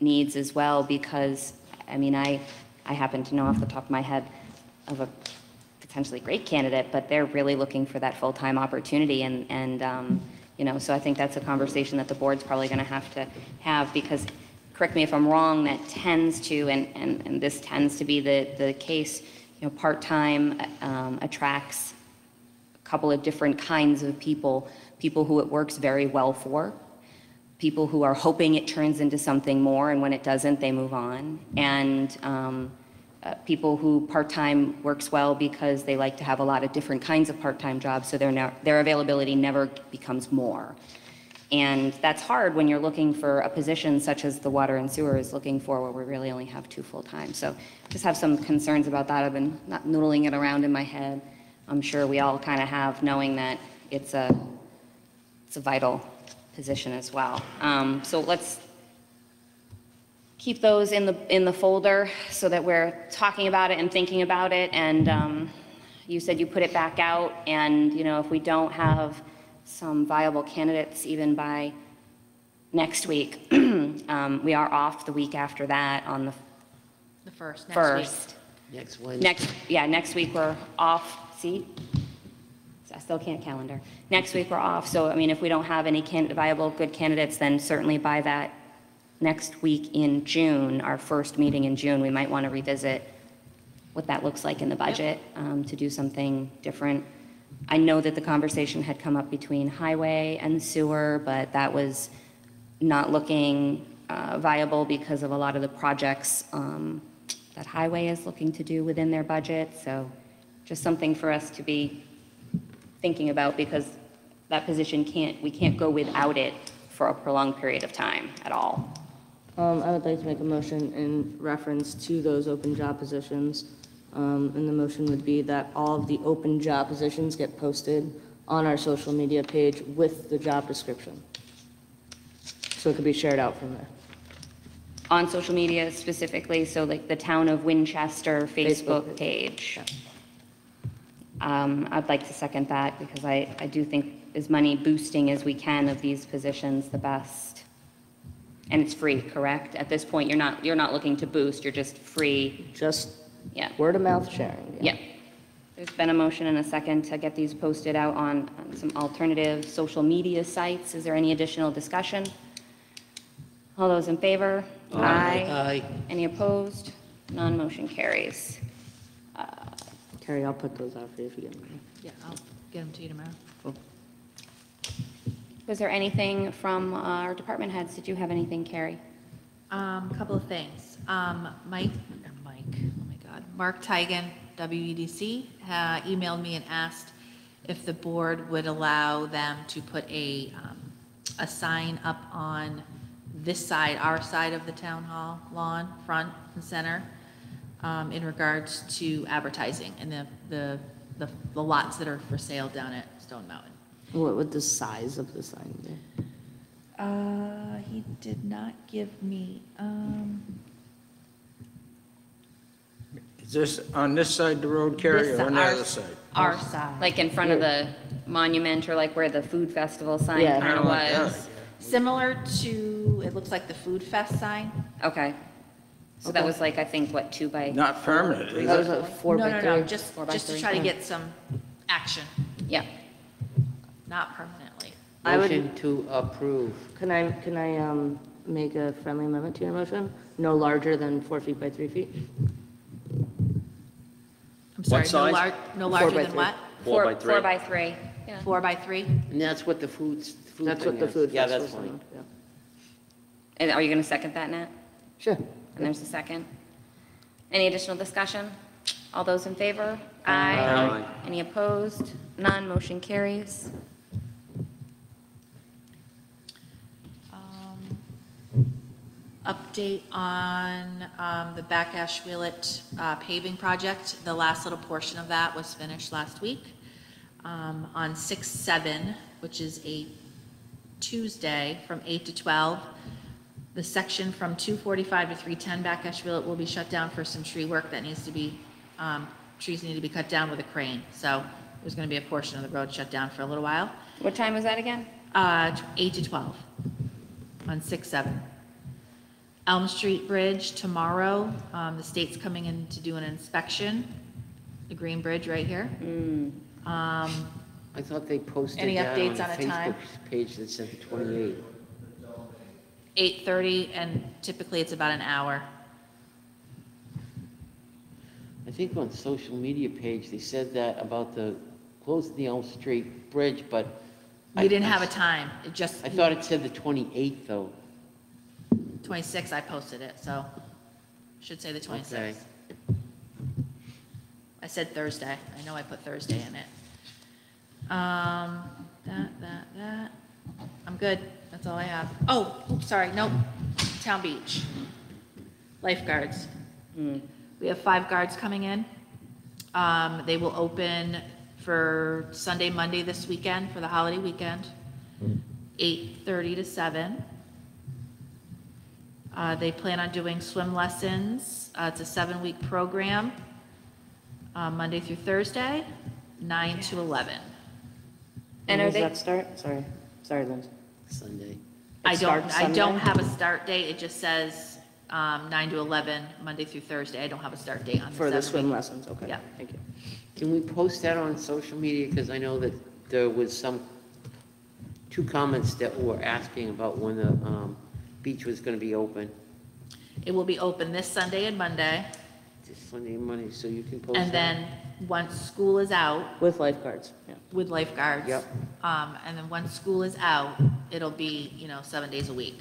needs as well, because, I mean, I, I happen to know off the top of my head of a potentially great candidate, but they're really looking for that full-time opportunity, and, and, um, you know, so I think that's a conversation that the board's probably gonna have to have, because, correct me if I'm wrong, that tends to, and, and, and this tends to be the, the case, you know, part-time, um, attracts a couple of different kinds of people, people who it works very well for, people who are hoping it turns into something more, and when it doesn't, they move on. And um, uh, people who part-time works well because they like to have a lot of different kinds of part-time jobs, so their, their availability never becomes more. And that's hard when you're looking for a position such as the water and sewer is looking for, where we really only have two full-time. So just have some concerns about that. I've been not noodling it around in my head. I'm sure we all kind of have, knowing that it's a, it's a vital position as well. Um, So let's keep those in the, in the folder so that we're talking about it and thinking about it. And um, you said you put it back out, and, you know, if we don't have some viable candidates even by next week, um, we are off the week after that on the The first, next week. first. Next Wednesday. Next, yeah, next week we're off, see? I still can't calendar. Next week we're off, so, I mean, if we don't have any candidate, viable, good candidates, then certainly by that next week in June, our first meeting in June, we might want to revisit what that looks like in the budget, um, to do something different. I know that the conversation had come up between highway and sewer, but that was not looking uh, viable because of a lot of the projects um, that highway is looking to do within their budget. So just something for us to be thinking about because that position can't, we can't go without it for a prolonged period of time at all. Um, I would like to make a motion in reference to those open job positions. Um, and the motion would be that all of the open job positions get posted on our social media page with the job description. So it could be shared out from there. On social media specifically, so like the Town of Winchester Facebook page. Um, I'd like to second that because I, I do think as many boosting as we can of these positions, the best. And it's free, correct? At this point, you're not, you're not looking to boost, you're just free, Just yeah. word of mouth sharing. Yeah. There's been a motion and a second to get these posted out on on some alternative social media sites. Is there any additional discussion? All those in favor? Aye. Aye. Any opposed? Non-motion carries. Uh, Carrie, I'll put those out for you if you get them. Yeah, I'll get them to you tomorrow. Was there anything from our department heads? Did you have anything, Carrie? Um, a couple of things. Um, Mike, uh, Mike, oh my God, Mark Tigan, WEDC, uh, emailed me and asked if the board would allow them to put a, um, a sign up on this side, our side of the town hall lawn, front and center, um, in regards to advertising and the, the, the the lots that are for sale down at Stone Mountain. What would the size of the sign be? Uh, he did not give me, um. Is this on this side of the road, Carrie, this or on the our- other side? Our side. Like in front of the monument or like where the food festival sign Yeah. kind of Kinda like that, was? Similar to, it looks like the Food Fest sign. Okay. So that was like, I think, what, two by? Not permanent, is That it? was a four No, by no, three. no, just, Four by just to three. try to get some action, Yeah. Not permanently. I would- Motion to approve. Can I, can I, um, make a friendly amendment to your motion? No larger than four feet by three feet? I'm sorry, no size? lar, no larger by than three. what? Four by three. Four by three. Yeah. Four by three? And that's what the foods, food That's what thing the is. food Yeah, festival's that's fine. on, yeah. And are you going to second that, Nat? Sure. And there's a second. Any additional discussion? All those in favor? Aye. Any opposed? None, motion carries. Update on um, the Back Ashuelot uh, paving project. The last little portion of that was finished last week. Um, On 6/7, which is a Tuesday from 8 to 12, the section from 245 to 310 Back Ashuelot will be shut down for some tree work that needs to be, um, trees need to be cut down with a crane. So there's going to be a portion of the road shut down for a little while. What time was that again? Uh, eight to 12 on 6/7. Elm Street Bridge tomorrow, um, the state's coming in to do an inspection, the green bridge right here. Um, I thought they posted Any that on updates the on a time? Facebook page that said the 28. 8:30, and typically it's about an hour. I think on the social media page, they said that about the, closing the Elm Street Bridge, but. I- We didn't have a time, it just, I thought it said the 28th, though. 26, I posted it, so, should say the 26th. Okay. I said Thursday, I know I put Thursday in it. Um, that, that, that, I'm good, that's all I have. Oh, oops, sorry, nope, Town Beach. Lifeguards. We have five guards coming in. Um, they will open for Sunday, Monday this weekend, for the holiday weekend, 8:30 to 7. Uh, They plan on doing swim lessons. Uh, It's a seven-week program, uh, Monday through Thursday, 9 to 11. And When are does they, that start? Sorry, sorry, Lindsay. Sunday. I don't, starts I don't Sunday? have a start date, it just says um, 9 to 11, Monday through Thursday. I don't have a start date on the For the seven swim week. lessons, okay. Yeah. Thank you. Can we post that on social media? Because I know that there was some, two comments that were asking about when the um, beach was going to be open. It will be open this Sunday and Monday, This Sunday and Monday, so you can post that? and then, once school is out, With lifeguards, yeah. with lifeguards. Yep. Um, and then once school is out, it'll be, you know, seven days a week.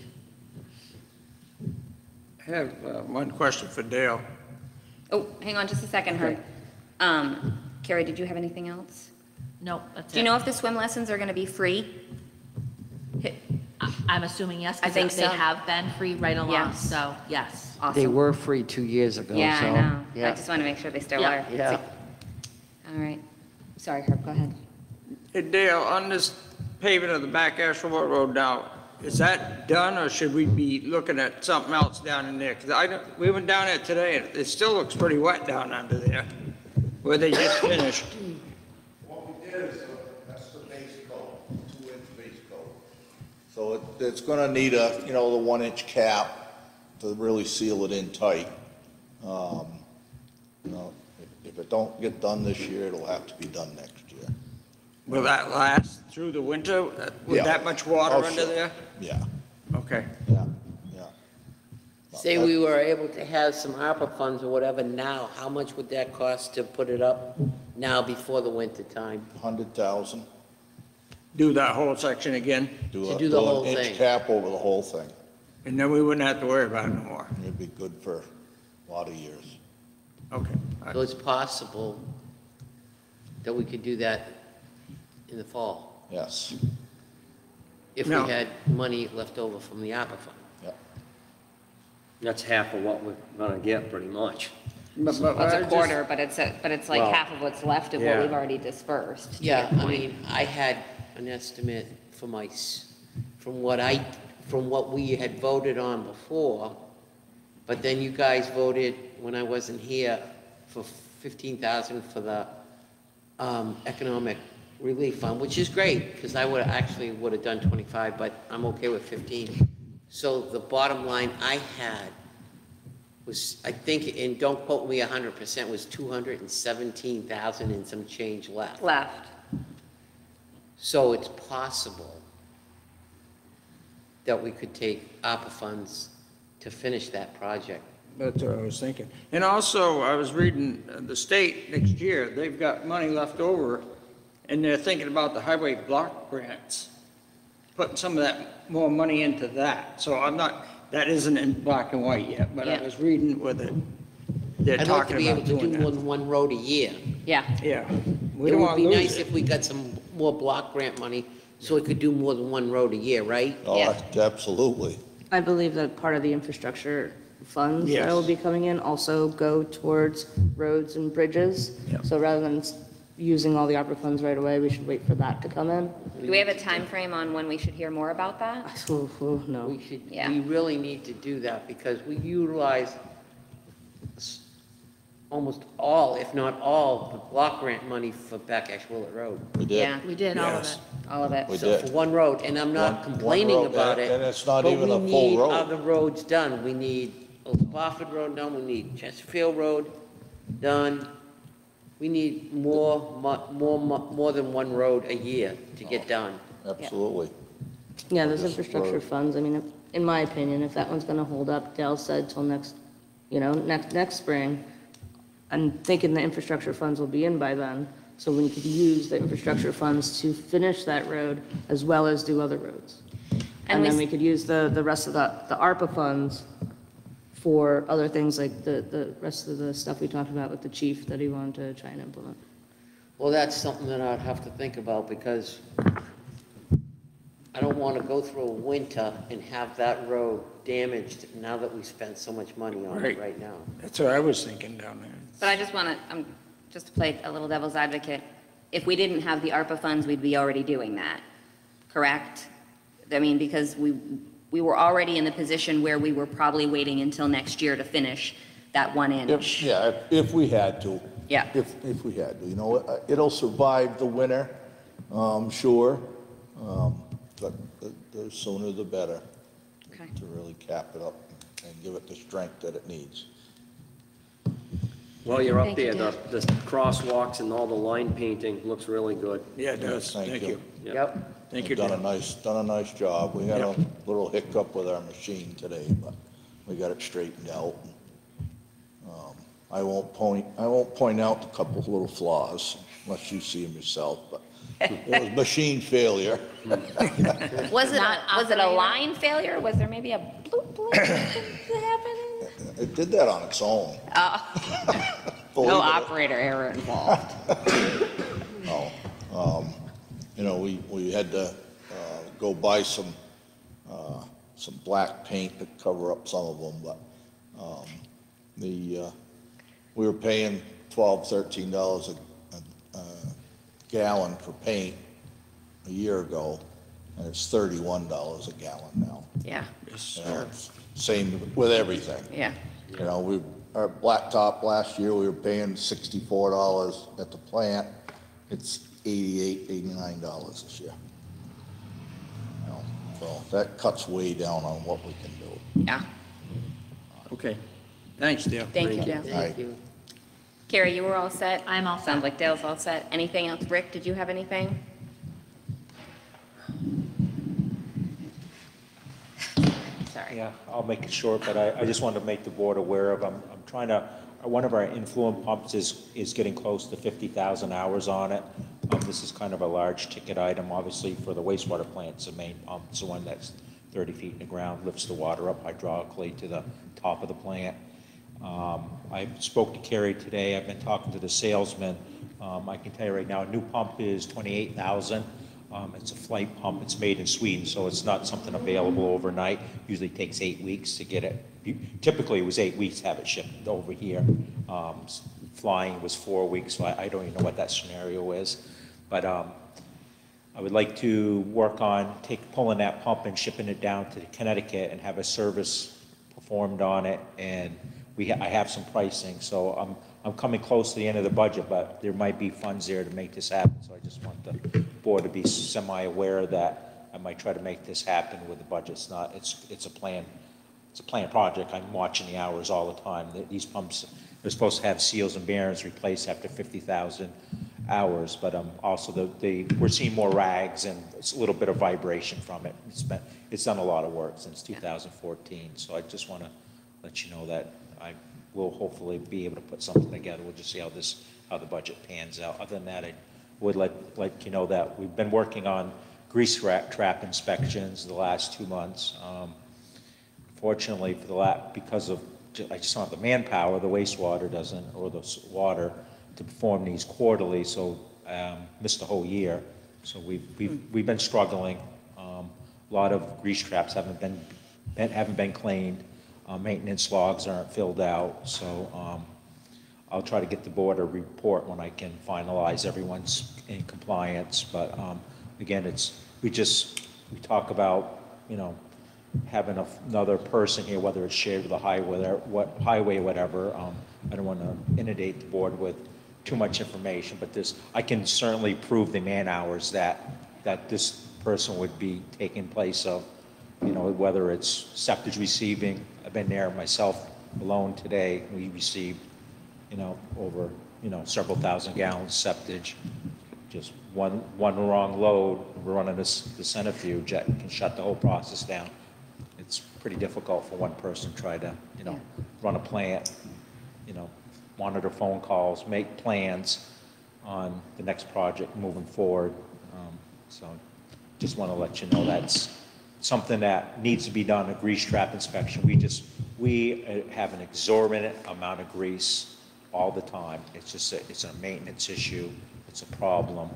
I have uh, one question for Dale. oh, hang on just a second, Herb. Um, Carrie, did you have anything else? Nope, that's it. Do you know if the swim lessons are gonna be free? I- I'm assuming yes, I think because they so. have been free right along, Yes. so, yes. They Awesome. were free two years ago, so. Yeah, I know. I yeah. just want to make sure they still Yeah. are. Yeah. All right. Sorry, Herb, go ahead. Hey Dale, on this paving of the back asphalt road now, is that done or should we be looking at something else down in there? Because I, don't- we went down there today and it still looks pretty wet down under there, where they just finished. What we did is, So it, it's gonna need a, you know, the one-inch cap to really seal it in tight. Um, You know, if- if it don't get done this year, it'll have to be done next year. Will that last through the winter uh, with Yeah. that much water Oh, under sure. there? Yeah, Okay. yeah, yeah. Say we were able to have some ARPA funds or whatever now, how much would that cost to put it up now before the winter time? Hundred thousand. Do that whole section again, To do the whole an thing. Inch cap over the whole thing. and then we wouldn't have to worry about it no more. It'd be good for a lot of years. Okay. So it's possible that we could do that in the fall, Yes, if we No. had money left over from the ARPA fund. yeah. That's half of what we're gonna get, pretty much. But- but Well, it's I a just- quarter, but it's a, but it's like Well, half of what's left of what yeah. we've already dispersed. to Yeah, your I point. mean, I had an estimate for s- from what I, from what we had voted on before, but then you guys voted, when I wasn't here, for fifteen thousand for the, um, economic relief fund, which is great, because I would, actually would have done twenty-five, but I'm okay with fifteen. So the bottom line I had was, I think, and don't quote me hundred percent, was two hundred and seventeen thousand and some change left. Left. So it's possible that we could take ARPA funds to finish that project. That's what I was thinking. And also, I was reading, uh, the state next year, they've got money left over, and they're thinking about the highway block grants, putting some of that, more money into that. So I'm not, that isn't in black and white yet, but I Yeah. was reading with it, they're I'd like to talking be able about to do doing more that. than one road a year. Yeah. Yeah, we It don't would want be lose nice if we got some more block grant money, so we could do more than one road a year, right? Oh, Yeah. absolutely. I believe that part of the infrastructure funds that Yes. will be coming in also go towards roads and bridges. Yep. So rather than s- using all the ARPA funds right away, we should wait for that to come in. Do we have a time frame on when we should hear more about that? No. We should, Yeah. we really need to do that, because we utilize s- almost all, if not all, the block grant money for back Ashuelot Road. We did. Yeah, We did all of Yes. it. all of it. We So did. for one road, and I'm not One- one complaining road, about and- it. and it's not even a full But we need other roads done. We need Old Barford Road done, we need Chesterfield Road done. We need more, mu- more, mu- more than one road a year to get oh, done. Absolutely. Yeah, those Just infrastructure road. funds, I mean, if- in my opinion, if that one's gonna hold up, Dale said till next, you know, next, next spring, I'm thinking the infrastructure funds will be in by then, so we could use the infrastructure funds to finish that road as well as do other roads. And And we then s- we could use the, the rest of the, the ARPA funds for other things like the, the rest of the stuff we talked about with the chief that he wanted to try and implement. Well, that's something that I'd have to think about, because I don't want to go through a winter and have that road damaged now that we spent so much money on it Right. right now. That's what I was thinking down there. But I just want to, um, just to play a little devil's advocate, if we didn't have the ARPA funds, we'd be already doing that, correct? I mean, because we, we were already in the position where we were probably waiting until next year to finish that one If, inch. yeah, if- if we had to. Yeah. If, if we had to, you know, it- it'll survive the winter, um, sure. Um, But the- the sooner the better Okay. to really cap it up and give it the strength that it needs. Well, you're up Thank you, there, the, the crosswalks and all the line painting looks really good. Yeah, it does, Thank thank you. you. Yep. Thank you, They've Done a Dan. nice, done a nice job. We had a Yeah. little hiccup with our machine today, but we got it straightened out. Um, I won't point, I won't point out a couple of little flaws unless you see them yourself, but it was machine failure. Was it, a- was it a line failure? Was there maybe a bloop bloop that happened? It did that on its own. Believe No operator error involved. No. Um, You know, we, we had to uh, go buy some, uh, some black paint to cover up some of them, but um, the, uh, we were paying twelve, thirteen dollars a, a- a gallon for paint a year ago, and it's thirty-one dollars a gallon now. Yeah, Yes, You know, sir. it's Same with everything. yeah. You know, we, our blacktop last year, we were paying sixty-four dollars at the plant. It's eighty-eight, eighty-nine dollars this year. You know, So that cuts way down on what we can do. Yeah, Okay, thanks, Dale. thank you. Aye. Thank you. Carrie, you were all set? I'm all set. Sounds like Dale's all set. Anything else? Rick, did you have anything? Yeah, I'll make it short, but I, I just wanted to make the board aware of, I'm, I'm trying to, one of our influent pumps is, is getting close to fifty thousand hours on it. Um, this is kind of a large ticket item, obviously, for the wastewater plant, it's the main pump, it's the one that's thirty feet in the ground, lifts the water up hydraulically to the top of the plant. Um, I spoke to Carrie today, I've been talking to the salesman, um, I can tell you right now, a new pump is twenty-eight thousand. Um, it's a Flygt pump, it's made in Sweden, so it's not something available overnight, usually takes eight weeks to get it. Typically, it was eight weeks to have it shipped over here. Um, flying was four weeks, so I, I don't even know what that scenario is. But, um, I would like to work on take, pulling that pump and shipping it down to Connecticut and have a service performed on it. And we, ha- I have some pricing, so I'm, I'm coming close to the end of the budget, but there might be funds there to make this happen. So I just want the board to be semi-aware that I might try to make this happen with the budget. It's not, it's, it's a plan, it's a planned project. I'm watching the hours all the time. These pumps, they're supposed to have seals and bearings replaced after 50,000 hours, but um, also the, the, we're seeing more rags and it's a little bit of vibration from it. It's been, it's done a lot of work since 2014, so I just want to let you know that I will hopefully be able to put something together. We'll just see how this, how the budget pans out. Other than that, I would let, let you know that we've been working on grease trap, trap inspections the last two months. Um, Fortunately, for the la, because of, I just don't have the manpower, the wastewater doesn't, or the water to perform these quarterly, so, um, missed the whole year. So we've, we've, we've been struggling. Um, a lot of grease traps haven't been, been- haven't been cleaned. Uh, maintenance logs aren't filled out, so, um, I'll try to get the board a report when I can finalize everyone's in compliance, but, um, again, it's, we just, we talk about, you know, having a- another person here, whether it's shared with the highway, or what, highway, whatever, um, I don't want to inundate the board with too much information, but this, I can certainly prove the man hours that, that this person would be taking place of, you know, whether it's septic receiving, I've been there myself alone today, we received, you know, over, you know, several thousand gallons septic, just one, one wrong load, we're running this, the centrifuge, that can shut the whole process down. It's pretty difficult for one person to try to, you know, run a plant, you know, monitor phone calls, make plans on the next project moving forward. Um, So just want to let you know that's something that needs to be done, a grease trap inspection. We just, we uh, have an exorbitant amount of grease all the time. It's just, a- it's a maintenance issue, it's a problem.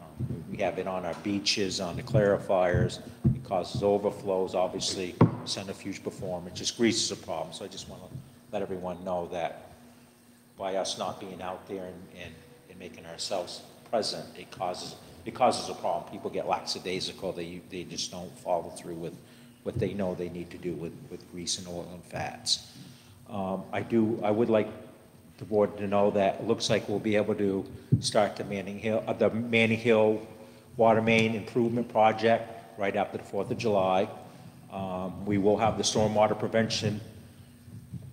Um, We have it on our beaches, on the clarifiers, it causes overflows, obviously centrifuge performance, just grease is a problem. So I just want to let everyone know that by us not being out there and, and, and making ourselves present, it causes, it causes a problem. People get lackadaisical, they, they just don't follow through with what they know they need to do with, with grease and oil and fats. Um, I do, I would like the board to know that it looks like we'll be able to start the Manning Hill, uh, the Manning Hill Water Main Improvement Project right after the Fourth of July. Um, We will have the stormwater prevention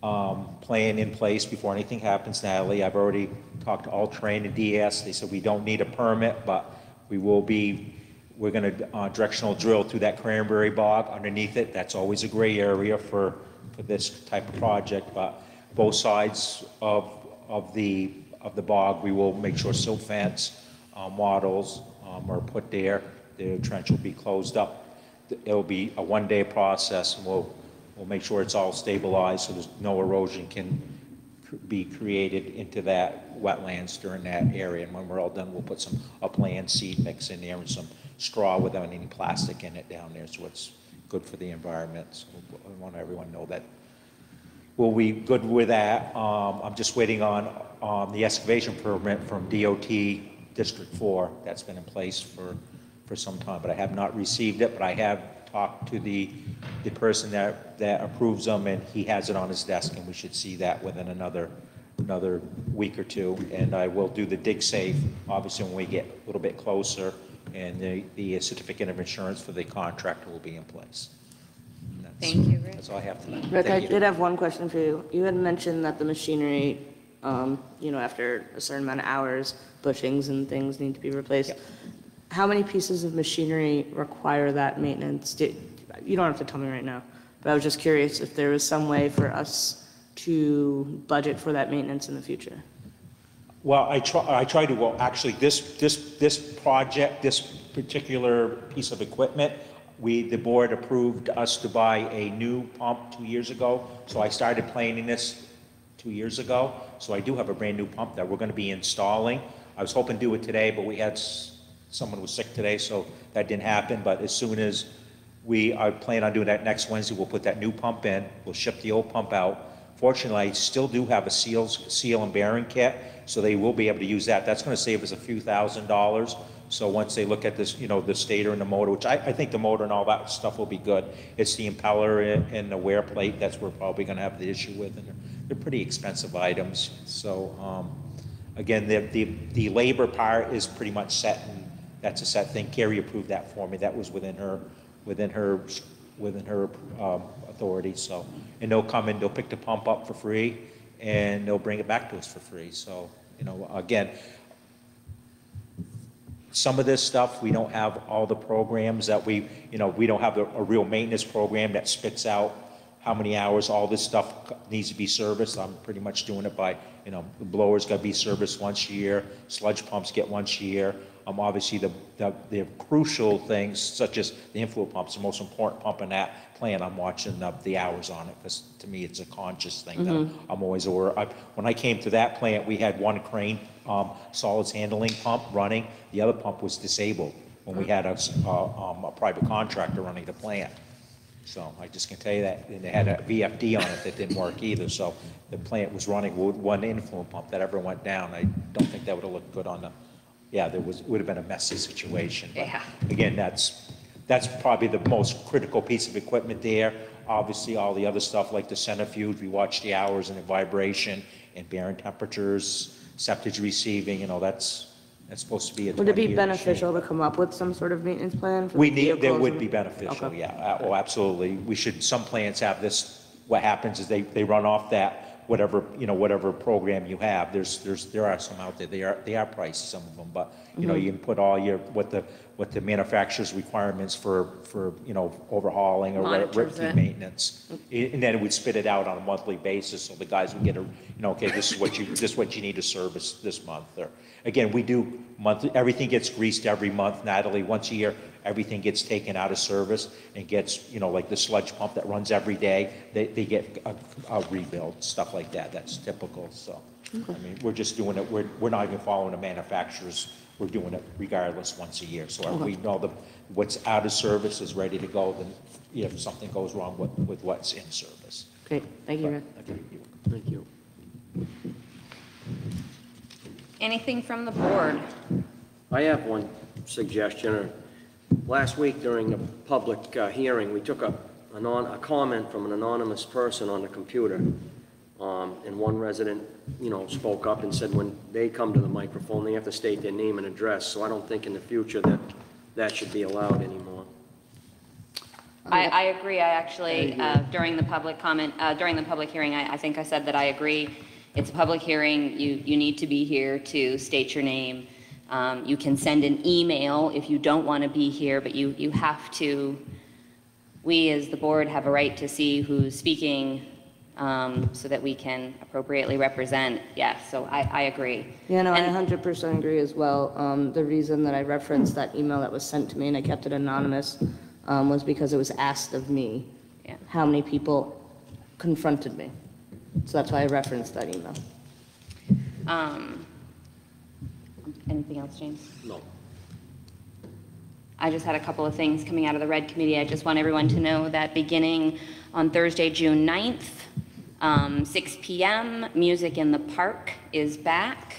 um, plan in place before anything happens, Natalie. I've already talked to All-Train and DS. They said we don't need a permit, but we will be, we're going to directional drill through that cranberry bog underneath it. That's always a gray area for, for this type of project, but both sides of, of the, of the bog, we will make sure silt fence, um, wattles um, are put there. The trench will be closed up. It'll be a one-day process, and we'll, we'll make sure it's all stabilized, so there's no erosion can be created into that wetlands during that area. And when we're all done, we'll put some upland seed mix in there and some straw without any plastic in it down there, so it's good for the environment. So I want everyone to know that We'll be good with that. Um, I'm just waiting on, um, the excavation permit from DOT District Four. That's been in place for, for some time, but I have not received it, but I have talked to the, the person that, that approves them, and he has it on his desk, and we should see that within another, another week or two. And I will do the dig safe, obviously, when we get a little bit closer, and the, the certificate of insurance for the contractor will be in place. And that's- Thank you, Rick. That's all I have tonight. Rick, I you. did have one question for you. You had mentioned that the machinery, um, you know, after a certain amount of hours, bushings and things need to be replaced. Yep. How many pieces of machinery require that maintenance? Do- You don't have to tell me right now, but I was just curious if there was some way for us to budget for that maintenance in the future. Well, I try, I try to, well, actually, this, this, this project, this particular piece of equipment, we, the board approved us to buy a new pump two years ago, so I started planning this two years ago, so I do have a brand-new pump that we're gonna be installing. I was hoping to do it today, but we had, someone was sick today, so that didn't happen, but as soon as we, I plan on doing that next Wednesday, we'll put that new pump in, we'll ship the old pump out. Fortunately, I still do have a seals, seal and bearing kit, so they will be able to use that. That's gonna save us a few thousand dollars. So once they look at this, you know, the stator and the motor, which I, I think the motor and all that stuff will be good. It's the impeller and the wear plate, that's we're probably gonna have the issue with, and they're, they're pretty expensive items. So, um, again, the, the, the labor part is pretty much set, and that's a set thing. Carrie approved that for me. That was within her, within her, within her, um, authority, so. And they'll come and they'll pick the pump up for free, and they'll bring it back to us for free. So, you know, again, some of this stuff, we don't have all the programs that we, you know, we don't have a, real maintenance program that spits out how many hours all this stuff needs to be serviced. I'm pretty much doing it by, you know, the blowers got to be serviced once a year, sludge pumps get once a year. Um, obviously, the, the, the crucial things, such as the inflow pumps, the most important pump in that plant, I'm watching the, the hours on it, because to me, it's a conscious thing that I'm always aware. I, when I came to that plant, we had one crane, um, solids handling pump running, the other pump was disabled when we had a, s- uh, um, a private contractor running the plant. So I just can tell you that, and they had a VFD on it that didn't work either, so the plant was running with one influent pump that ever went down. I don't think that would have looked good on the, yeah, there was, would have been a messy situation. But Yeah. Again, that's, that's probably the most critical piece of equipment there. Obviously, all the other stuff like the centrifuge, we watch the hours and the vibration and bearing temperatures, septage receiving, you know, that's, that's supposed to be a Would it be 20-year machine. beneficial to come up with some sort of maintenance plan? for We the need, that vehicles would and- be beneficial, Okay. yeah, Uh, oh, absolutely. We should, some plants have this, what happens is they, they run off that, whatever, you know, whatever program you have. There's, there's, there are some out there, they are, they are pricey, some of them, but, you know, you can put all your, what the, what the manufacturer's requirements for, for, you know, overhauling or Monitors it. maintenance. And then it would spit it out on a monthly basis, so the guys would get a, you know, okay, this is what you, this is what you need to service this month, or, again, we do monthly, everything gets greased every month, Natalie, once a year, everything gets taken out of service and gets, you know, like the sludge pump that runs every day, they, they get a, a rebuild, stuff like that, that's typical, so. I mean, we're just doing it, we're, we're not even following the manufacturers, we're doing it regardless once a year, so if we know the, what's out of service is ready to go, then if something goes wrong with, with what's in service. Great, thank you, Rick. Okay. Thank you. Anything from the board? I have one suggestion. Last week during the public uh, hearing, we took a anon, a comment from an anonymous person on the computer. Um, and one resident, you know, spoke up and said when they come to the microphone, they have to state their name and address. So I don't think in the future that that should be allowed anymore. I, I agree, I actually, uh, during the public comment, uh, during the public hearing, I, I think I said that I agree. It's a public hearing, you, you need to be here to state your name. Um, You can send an email if you don't want to be here, but you, you have to, we as the board have a right to see who's speaking um, so that we can appropriately represent, yes, so I, I agree. Yeah, no, I And- 100% agree as well. Um, The reason that I referenced that email that was sent to me and I kept it anonymous um, was because it was asked of me Yeah. how many people confronted me. So that's why I referenced that email. Um, Anything else, James? No. I just had a couple of things coming out of the Rec Committee. I just want everyone to know that beginning on Thursday, June 9th, um, 6 PM, Music in the Park is back.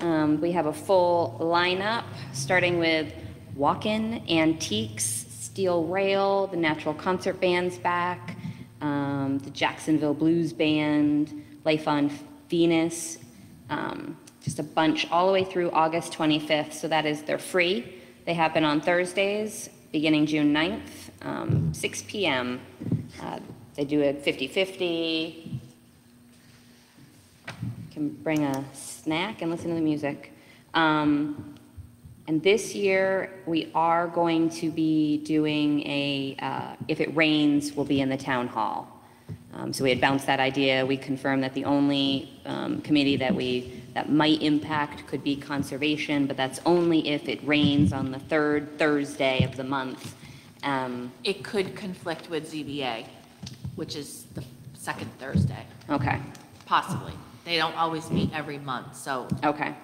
Um, We have a full lineup, starting with Walk-In Antiques, Steel Rail, the Natural Concert Band's back, um, the Jacksonville Blues Band, Life on Venus, um, just a bunch all the way through August 25th. So that is, they're free. They happen on Thursdays, beginning June 9th, um, 6 PM. Uh, They do a 50/50. Can bring a snack and listen to the music. Um, And this year, we are going to be doing a, uh, if it rains, we'll be in the town hall. Um, So we had bounced that idea. We confirmed that the only um, committee that we, that might impact could be conservation, but that's only if it rains on the third Thursday of the month. Um, It could conflict with ZBA, which is the second Thursday, Okay, possibly. They don't always meet every month, so okay.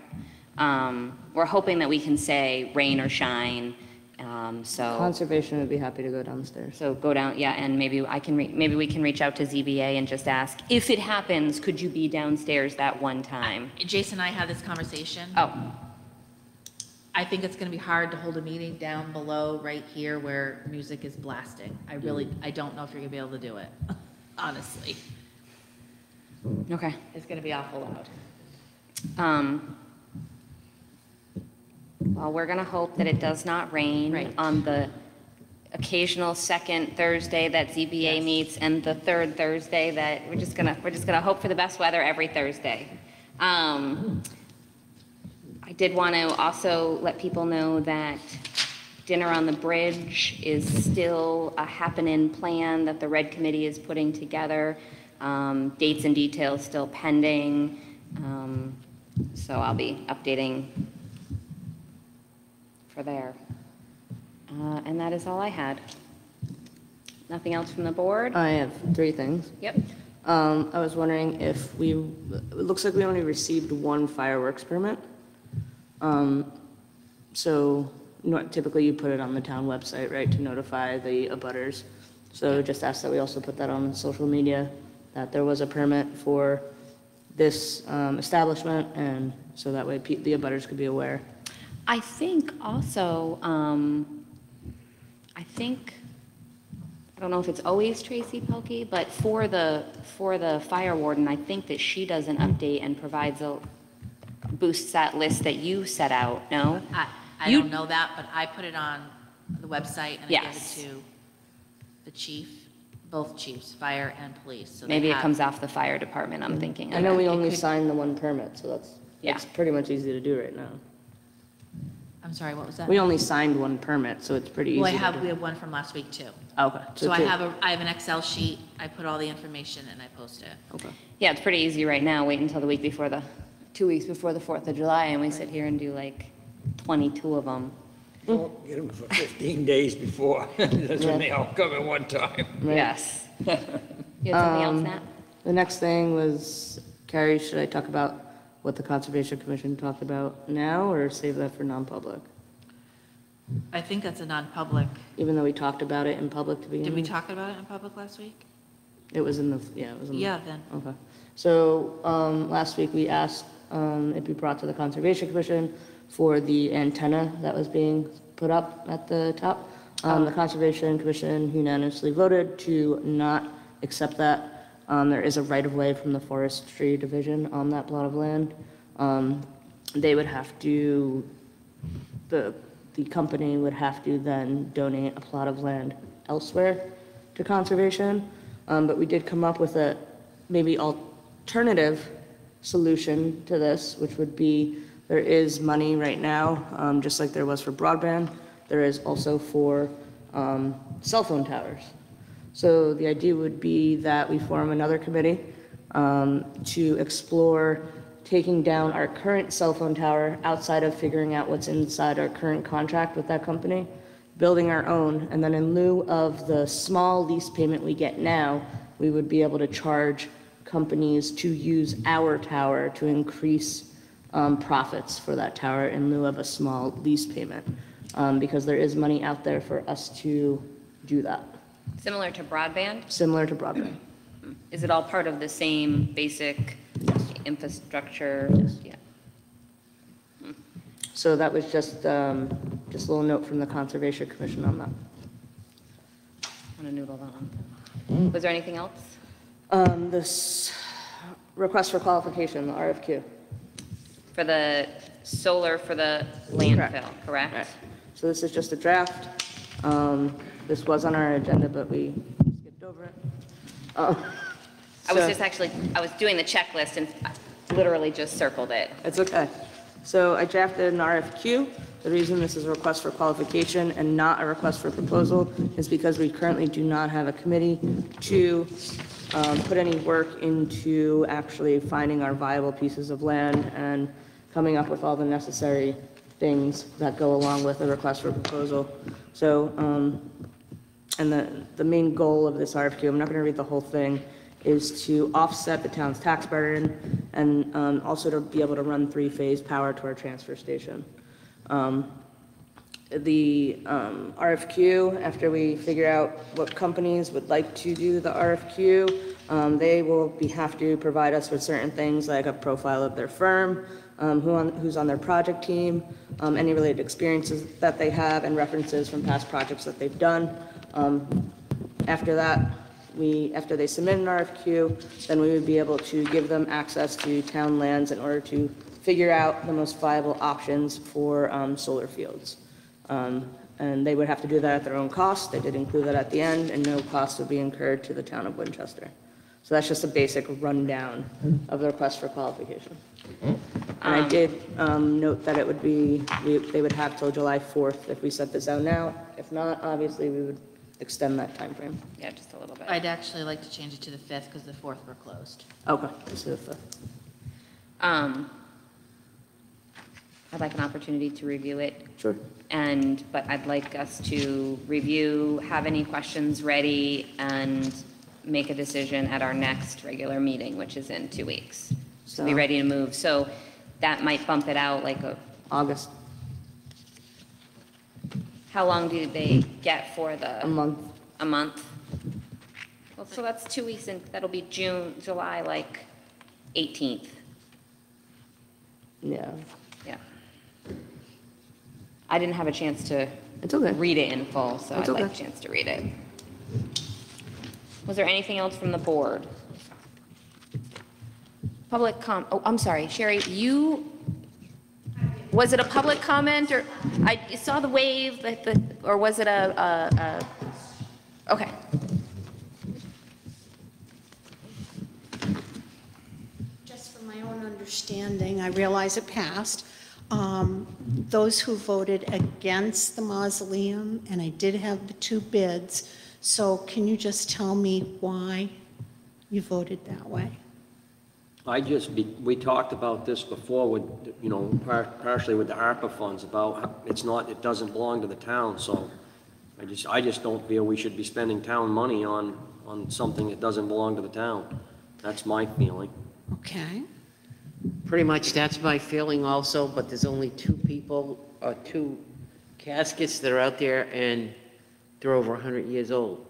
Um, We're hoping that we can say rain or shine, um, so. Conservation would be happy to go downstairs. So go down, yeah, and maybe I can, re- maybe we can reach out to ZBA and just ask, if it happens, could you be downstairs that one time? Jason and I had this conversation. Oh, I think it's gonna be hard to hold a meeting down below, right here, where music is blasting. I really, I don't know if you're gonna be able to do it, honestly. Okay. It's gonna be awful loud. Um, Well, we're going to hope that it does not rain Right. on the occasional second Thursday that ZBA meets and the third Thursday that, we're just going to, we're just going to hope for the best weather every Thursday. Um, I did want to also let people know that Dinner on the Bridge is still a happening plan that the Rec Committee is putting together. Um, Dates and details still pending. Um, So I'll be updating for there. Uh, And that is all I had. Nothing else from the board? I have three things. Yep. Um, I was wondering if we, it looks like we only received one fireworks permit. Um, So, typically you put it on the town website, right, to notify the abutters. So just ask that we also put that on social media, that there was a permit for this um, establishment, and so that way pe- the abutters could be aware. I think also, um, I think, I don't know if it's always Tracy Pelkey, but for the, for the fire warden, I think that she does an update and provides a, boosts that list that you set out, no? I, I You- don't know that, but I put it on the website and I gave Yes. it to the chief, both chiefs, fire and police. so they Maybe it have- comes off the fire department, I'm thinking. I know we only could- signed the one permit, so that's, Yeah. it's pretty much easy to do right now. I'm sorry, what was that? We only signed one permit, so it's pretty easy Well, I to have, do. we have one from last week too. Okay. So I two. have a, I have an Excel sheet, I put all the information and I post it. Okay. Yeah, it's pretty easy right now. Wait until the week before the, two weeks before the 4th of July, and we sit here and do like 22 of them. Don't get them for 15 days before. That's when they all come at one time. Yes. You had something else, Um, Nat? The next thing was, Carrie, should I talk about what the Conservation Commission talked about now, or save that for non-public? I think that's a non-public. Even though we talked about it in public to begin Did we with? talk about it in public last week? It was in the, yeah, it was in the. Yeah, then. Okay. So, um, last week we asked, um, it be brought to the Conservation Commission for the antenna that was being put up at the top. Um, the Conservation Commission unanimously voted to not accept that. Um, there is a right-of-way from the Forestry Division on that plot of land. Um, they would have to, the, the company would have to then donate a plot of land elsewhere to conservation. Um, but we did come up with a maybe alternative solution to this, which would be, there is money right now, um, just like there was for broadband, there is also for, um, cell phone towers. So the idea would be that we form another committee, um, to explore taking down our current cell phone tower outside of figuring out what's inside our current contract with that company, building our own, and then in lieu of the small lease payment we get now, we would be able to charge companies to use our tower to increase um, profits for that tower in lieu of a small lease payment, um, because there is money out there for us to do that, Similar to broadband? similar to broadband. Is it all part of the same basic infrastructure? Yeah. So that was just, um, just a little note from the Conservation Commission on that. I'm gonna noodle that on. Was there anything else? Um, This request for qualification, the RFQ. For the solar for the landfill, correct? So this is just a draft. Um, This was on our agenda, but we skipped over it. Uh, I was so- just actually, I was doing the checklist and literally just circled it. It's okay. So I drafted an RFQ. The reason this is a request for qualification and not a request for proposal is because we currently do not have a committee to um, put any work into actually finding our viable pieces of land and coming up with all the necessary things that go along with a request for proposal. So, um, and the, the main goal of this RFQ, I'm not going to read the whole thing, is to offset the town's tax burden and um, also to be able to run three-phase power to our transfer station. Um, The um, RFQ, after we figure out what companies would like to do the RFQ, um, they will be, have to provide us with certain things like a profile of their firm, um, who on, who's on their project team, um, any related experiences that they have, and references from past projects that they've done. Um, After that, we, after they submit an RFQ, then we would be able to give them access to town lands in order to figure out the most viable options for um, solar fields. Um, And they would have to do that at their own cost. They did include that at the end, and no cost would be incurred to the town of Winchester. So that's just a basic rundown of the request for qualification. And I did um, note that it would be, we- they would have till July 4th if we set this out now. If not, obviously, we would extend that timeframe. Yeah, just a little bit. I'd actually like to change it to the 5th because the 4th we're closed. Okay, this is the fifth. Um, I'd like an opportunity to review it. Sure. And, but I'd like us to review, have any questions ready, and make a decision at our next regular meeting, which is in two weeks. So be So- ready to move. So that might bump it out like a, August, how long do they get for the? a month. A month? Well, so that's two weeks, and that'll be June, July, like 18th. Yeah, Yeah. I didn't have a chance to it's okay. read it in full, so I'd That's like a okay. chance to read it. Was there anything else from the board? Public com, oh, I'm sorry, Sherry, you, was it a public comment, or, I saw the wave, but the- or was it a, a, a, okay. Just from my own understanding, I realize it passed, um, those who voted against the mausoleum, and I did have the two bids, so can you just tell me why you voted that way? I just, be- we talked about this before with, you know, par- partially with the ARPA funds about, how it's not, it doesn't belong to the town, so I just, I just don't feel we should be spending town money on, on something that doesn't belong to the town. That's my feeling. Okay, Pretty much, that's my feeling also, but there's only two people, or two caskets that are out there, and they're over 100 years old.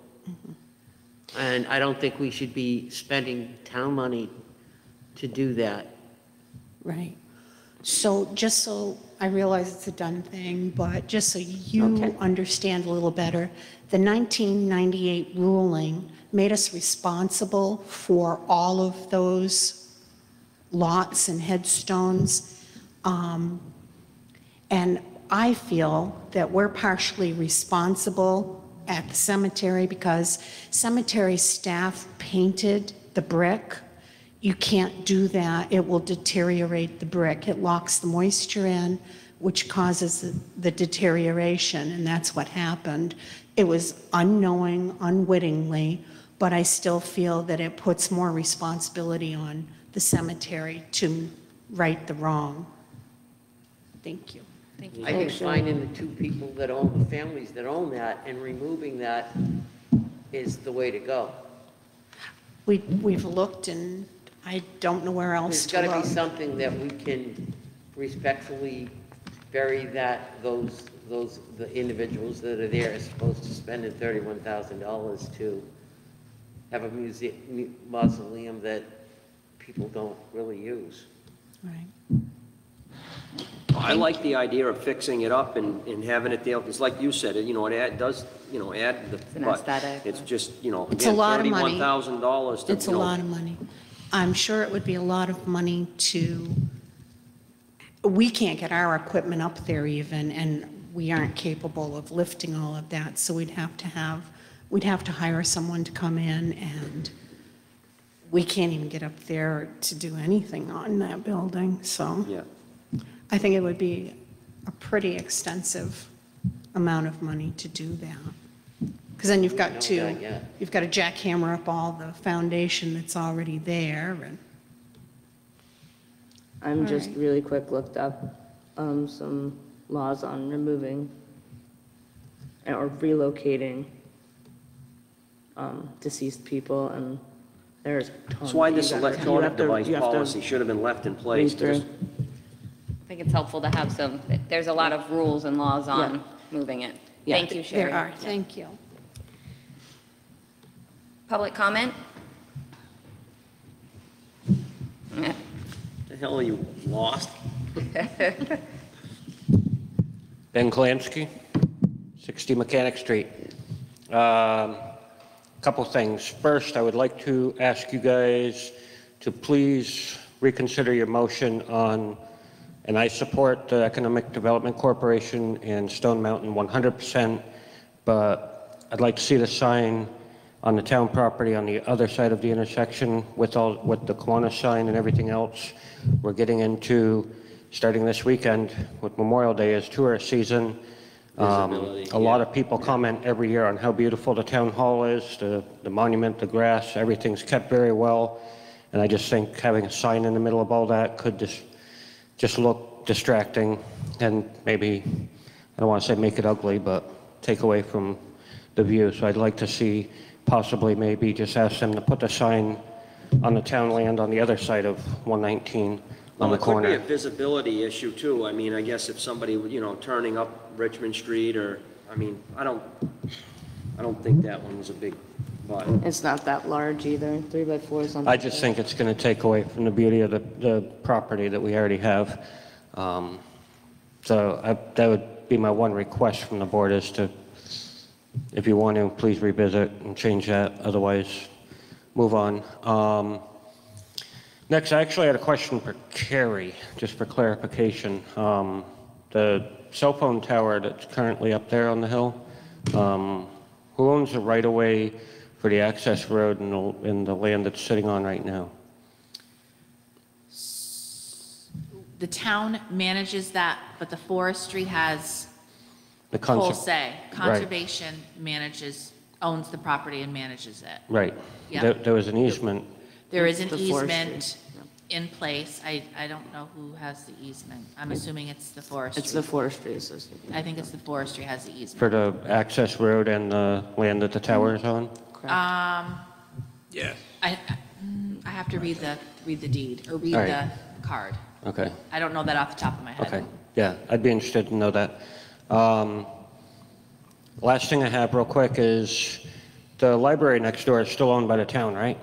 And I don't think we should be spending town money to do that. right. So just so I realize it's a done thing, but just so you Okay. understand a little better, the 1998 ruling made us responsible for all of those lots and headstones. Um, And I feel that we're partially responsible at the cemetery because cemetery staff painted the brick. You can't do that. It will deteriorate the brick. It locks the moisture in, which causes the- deterioration, and that's what happened. It was unknowing, unwittingly, but I still feel that it puts more responsibility on the cemetery to right the wrong. Thank you. Thank you. I think finding the two people that own, the families that own that and removing that is the way to go. We, we've looked and I don't know where else There's to gotta be look. something that we can respectfully bury that, those, those, the individuals that are there are supposed to spend thirty-one thousand dollars to have a museum, mausoleum that people don't really use. Right. I like the idea of fixing it up and, and having it there, because like you said, it, you know, it add, does, you know, add the. an but aesthetic. It's just, you know, It's a again, lot of money. thirty-one thousand dollars to, It's a you know, lot of money. I'm sure it would be a lot of money to, we can't get our equipment up there even, and we aren't capable of lifting all of that, so we'd have to have, we'd have to hire someone to come in, and we can't even get up there to do anything on that building, so. Yeah. I think it would be a pretty extensive amount of money to do that. Because then you've got to, not yet. you've got to jackhammer up all the foundation that's already there, and, I'm just Alright. really quick looked up, um, some laws on removing or relocating, um, deceased people and there's tons. That's why this You gotta- electronic have device have to policy should have been left in place. read through. There's- I think it's helpful to have some, there's a lot of rules and laws on moving it. Yeah. Thank you, Sherry. there are, thank you. Public comment? Yeah. The hell are you, lost? Ben Klansky, 60 Mechanic Street. Um, Couple things. First, I would like to ask you guys to please reconsider your motion on, and I support the Economic Development Corporation and Stone Mountain 100%, but I'd like to see the sign on the town property on the other side of the intersection with all, with the Kiwanis sign and everything else. We're getting into, starting this weekend with Memorial Day as tourist season. Um, A lot of people comment every year on how beautiful the town hall is, the, the monument, the grass, everything's kept very well. And I just think having a sign in the middle of all that could just, just look distracting and maybe, I don't want to say make it ugly, but take away from the view. So I'd like to see possibly maybe just ask them to put the sign on the town land on the other side of 119 on Well, the it could be a corner. visibility issue too. I mean, I guess if somebody, you know, turning up Richmond Street or, I mean, I don't, I don't think that one's a big, but. It's not that large either, three by four is on. I just think it's going to take away from the beauty of the, the property that we already have. Um, So I- that would be my one request from the board is to, if you want to, please revisit and change that, otherwise move on. Um, Next, I actually had a question for Carrie, just for clarification. Um, The cell phone tower that's currently up there on the hill, um, who owns the right-of-way for the access road and the, in the land that's sitting on right now? The town manages that, but the forestry has The full concept. say. Conservation manages, owns the property and manages it. Right. Yeah. There, there was an easement, There is an It's the forestry. easement in place. I, I don't know who has the easement. I'm assuming it's the forestry. It's the forestry association. I think it's the forestry has the easement. for the access road and the land that the tower is on? Um, I, I mm, I have to read the, read the deed, or read All the right. card. Okay, I don't know that off the top of my head. okay. Yeah, I'd be interested to know that. Um, Last thing I have real quick is the library next door is still owned by the town, right?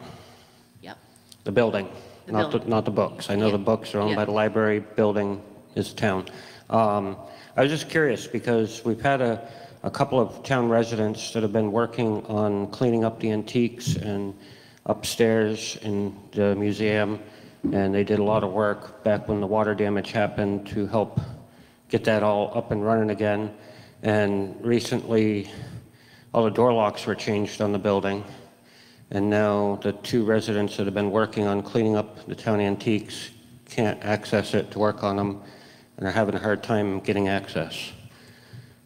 Yep. The building, The not the, building. not the books. I know the books are owned by Yeah. the library, building is town. Um, I was just curious because we've had a, a couple of town residents that have been working on cleaning up the antiques and upstairs in the museum, and they did a lot of work back when the water damage happened to help get that all up and running again. And recently, all the door locks were changed on the building. And now the two residents that have been working on cleaning up the town antiques can't access it to work on them and are having a hard time getting access.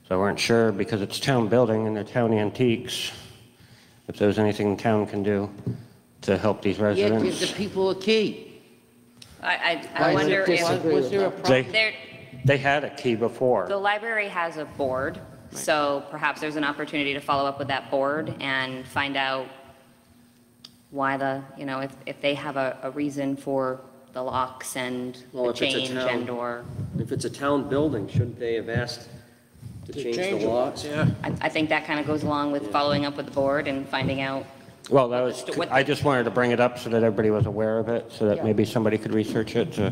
So I weren't sure because it's town building and they're town antiques, if there's anything the town can do to help these residents. Yeah, give the residents. people a key. I, I, I wonder if, Was there a They, problem? there, they had a key before. the library has a board, so perhaps there's an opportunity to follow up with that board and find out why the, you know, if, if they have a, a reason for the locks and Well, the if it's a change town- and/or, If it's a town building, shouldn't they have asked to To change change the locks? Yeah. I, I think that kind of goes along with following up with the board and finding out Well, that was, What- I just wanted to bring it up so that everybody was aware of it, so that maybe somebody could research it to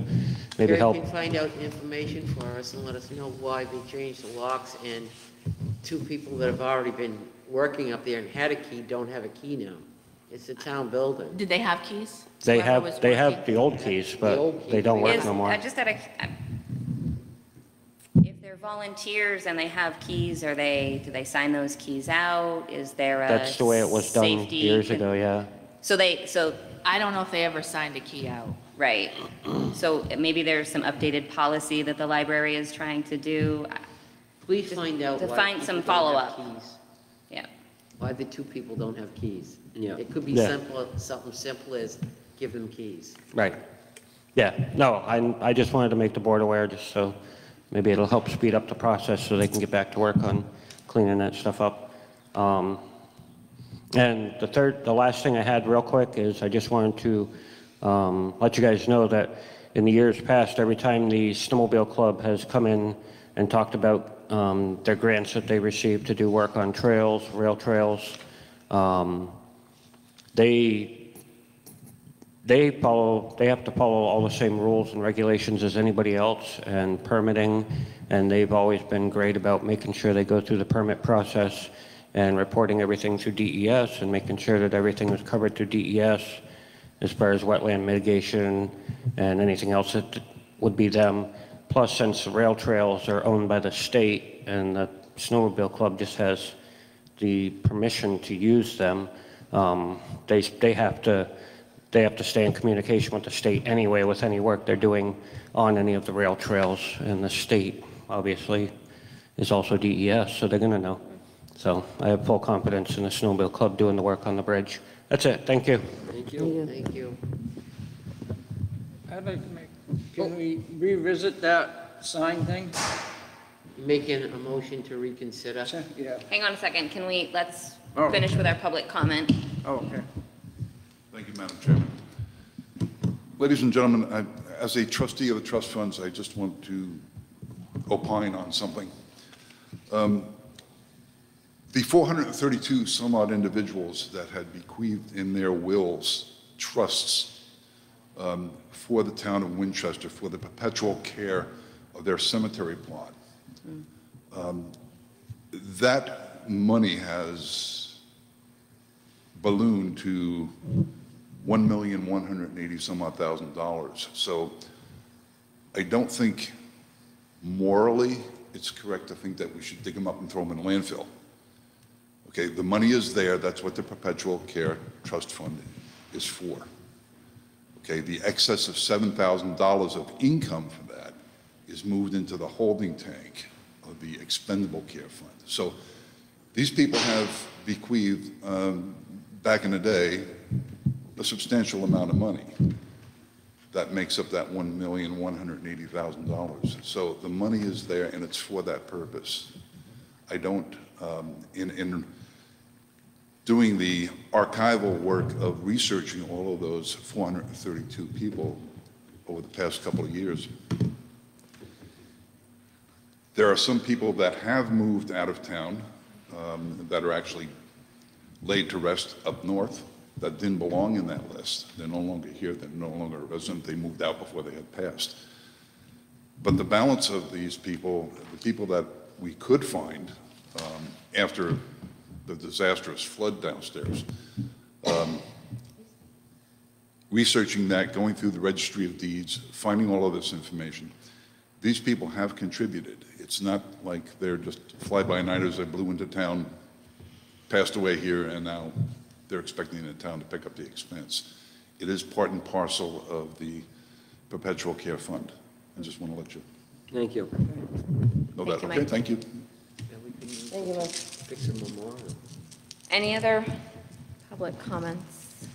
maybe Eric help. can find out information for us and let us know why they changed the locks, and two people that have already been working up there and had a key don't have a key now. It's a town building. Did they have keys? They Whoever was have, they have working? the old keys, but old keys, they don't work Is, no more. I just had a, if they're volunteers and they have keys, are they, do they sign those keys out? Is there a That's the way it was done safety years con- ago, yeah. So they, so, I don't know if they ever signed a key out. right. So maybe there's some updated policy that the library is trying to do. Please find out to why find people some don't have follow-up. keys. Yeah. Why the two people don't have keys. Yeah. It could be Yeah. simple, something simple as give them keys. Right. Yeah, no, I, I just wanted to make the board aware, just so maybe it'll help speed up the process so they can get back to work on cleaning that stuff up. Um, And the third, the last thing I had real quick is I just wanted to um, let you guys know that in the years past, every time the Snowmobile Club has come in and talked about um, their grants that they received to do work on trails, rail trails, um, they they follow, they have to follow all the same rules and regulations as anybody else and permitting, and they've always been great about making sure they go through the permit process and reporting everything through DES and making sure that everything is covered through DES as far as wetland mitigation and anything else that would be them. Plus, since the rail trails are owned by the state and the snowmobile club just has the permission to use them, um, they, they have to, they have to stay in communication with the state anyway with any work they're doing on any of the rail trails. And the state, obviously, is also DES, so they're gonna know. So I have full confidence in the Snowmobile Club doing the work on the bridge. That's it, thank you. Thank you. Thank you. I'd like to make, can we revisit that sign thing? Making a motion to reconsider. Yeah. Hang on a second, can we, let's Oh. finish with our public comment. Oh, okay. Thank you, Madam Chairman. Ladies and gentlemen, I- as a trustee of the trust funds, I just want to opine on something. Um, The 432 some odd individuals that had bequeathed in their wills trusts um, for the town of Winchester for the perpetual care of their cemetery plot. Um, That money has ballooned to one million, one hundred eighty some odd thousand dollars. So I don't think morally it's correct to think that we should dig them up and throw them in a landfill. Okay, the money is there, that's what the perpetual care trust fund is for. Okay, the excess of seven thousand dollars of income for that is moved into the holding tank of the expendable care fund. So these people have bequeathed, um, back in the day, a substantial amount of money. That makes up that one million, one hundred and eighty thousand dollars. So the money is there and it's for that purpose. I don't, um, in, in doing the archival work of researching all of those four hundred and thirty-two people over the past couple of years, there are some people that have moved out of town um, that are actually laid to rest up north that didn't belong in that list. They're no longer here, they're no longer a resident, they moved out before they had passed. But the balance of these people, the people that we could find um, after the disastrous flood downstairs, um, researching that, going through the registry of deeds, finding all of this information, these people have contributed. It's not like they're just fly-by-nighters that blew into town, passed away here, and now they're expecting the town to pick up the expense. It is part and parcel of the perpetual care fund. I just want to let you Thank you. know Thank you, Okay, Mike. thank you. Yeah, we can Thank you, Mike. Fix a memorial. Any other public comments?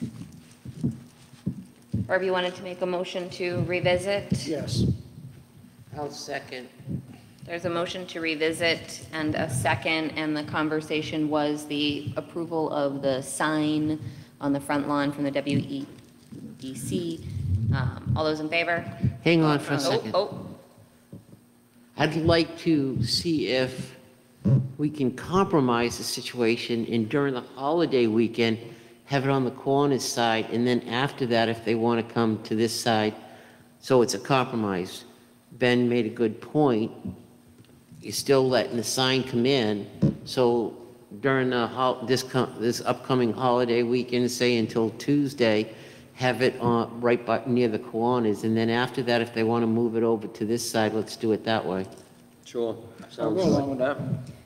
Or if you wanted to make a motion to revisit? Yes. I'll second. There's a motion to revisit and a second, and the conversation was the approval of the sign on the front lawn from the WEDC. Um, All those in favor? Hang on for a Oh, second. Oh, I'd like to see if we can compromise the situation and during the holiday weekend, have it on the corner side, and then after that, if they want to come to this side, so it's a compromise. Ben made a good point. You're still letting the sign come in, so during the, hol- this, co- this upcoming holiday weekend, say until Tuesday, have it on, right by, near the Kiwanis, and then after that, if they want to move it over to this side, let's do it that way. Sure. I'll Sounds go along with that.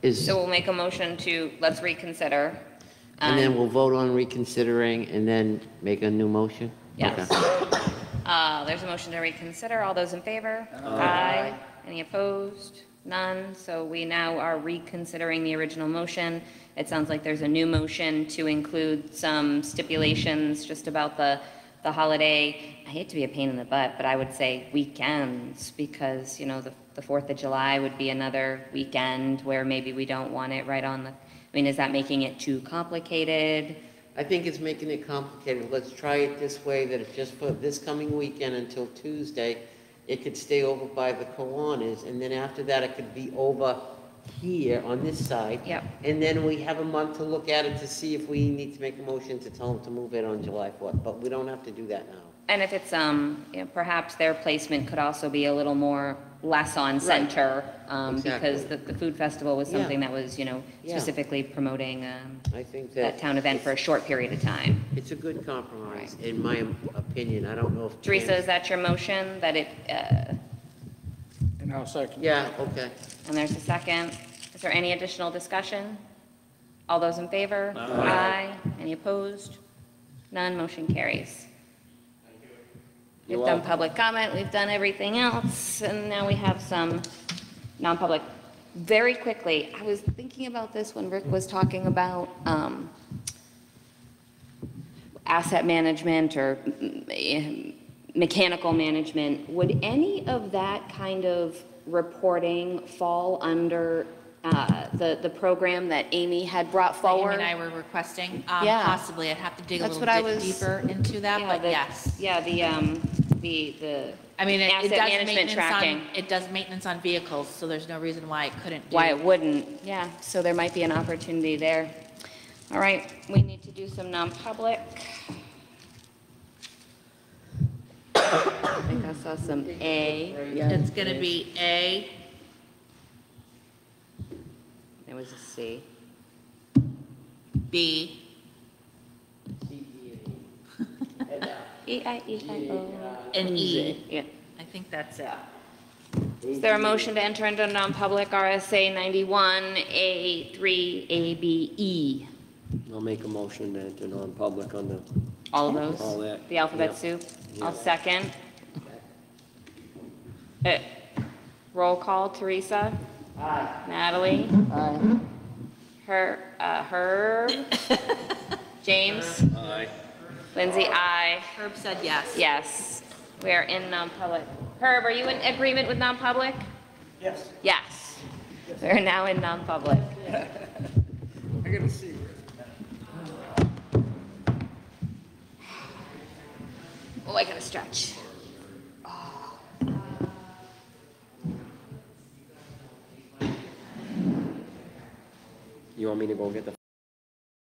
Is, so we'll make a motion to, let's reconsider. and then Um, we'll vote on reconsidering, and then make a new motion? Yes. Okay. Uh, There's a motion to reconsider. All those in favor? Aye. Any opposed? None. So we now are reconsidering the original motion. It sounds like there's a new motion to include some stipulations just about the, the holiday. I hate to be a pain in the butt, but I would say weekends, because, you know, the, the Fourth of July would be another weekend where maybe we don't want it right on the, I mean, is that making it too complicated? I think it's making it complicated. Let's try it this way, that it's just for this coming weekend until Tuesday, it could stay over by the Kiwanis, and then after that, it could be over here on this side. Yep. And then we have a month to look at it to see if we need to make a motion to tell them to move it on July 4th, but we don't have to do that now. And if it's, um, you know, perhaps their placement could also be a little more, less on center, um, because the, the food festival was Yeah. something that was, you know, Yeah. specifically promoting, um, I think that that town event for a short period of time. it's a good compromise, in my opinion. I don't know if. Teresa, is that your motion, that it, uh, And I'll second. Yeah, okay. and there's a second? Is there any additional discussion? All those in favor? Aye. Any opposed? None, motion carries. We've You're done welcome. public comment, we've done everything else, and now we have some non-public. Very quickly, I was thinking about this when Rick was talking about um, asset management or mm, mechanical management. Would any of that kind of reporting fall under uh, the, the program that Amy had brought That Amy and I were requesting, um, Yeah. possibly, I'd have to dig a That's little what I bit was- deeper into that, Yeah, but the- yes. Yeah, the, um, the, the. I mean, it it Asset does management maintenance tracking. on, it does maintenance on vehicles, so there's no reason why it couldn't do. Why it wouldn't, yeah, so there might be an opportunity there. All right, we need to do some non-public. I think I saw some A, It's gonna be A, there was a C. B, E, I, E, I, O. and E. Yeah. I think that's it. Is there a motion to enter into non-public RSA ninety-one, A, three, A, B, E? I'll make a motion to enter non-public on the, All of those? All that, The alphabet yeah. soup? I'll second. Uh, Roll call, Teresa? Aye. Natalie? Aye. Her, uh, Herb? James? aye. Lindsay, aye. Herb said yes. Yes, we are in non-public. Herb, are you in agreement with non-public? Yes. Yes. We're now in non-public. I gotta see. Oh, I gotta stretch. You want me to go get the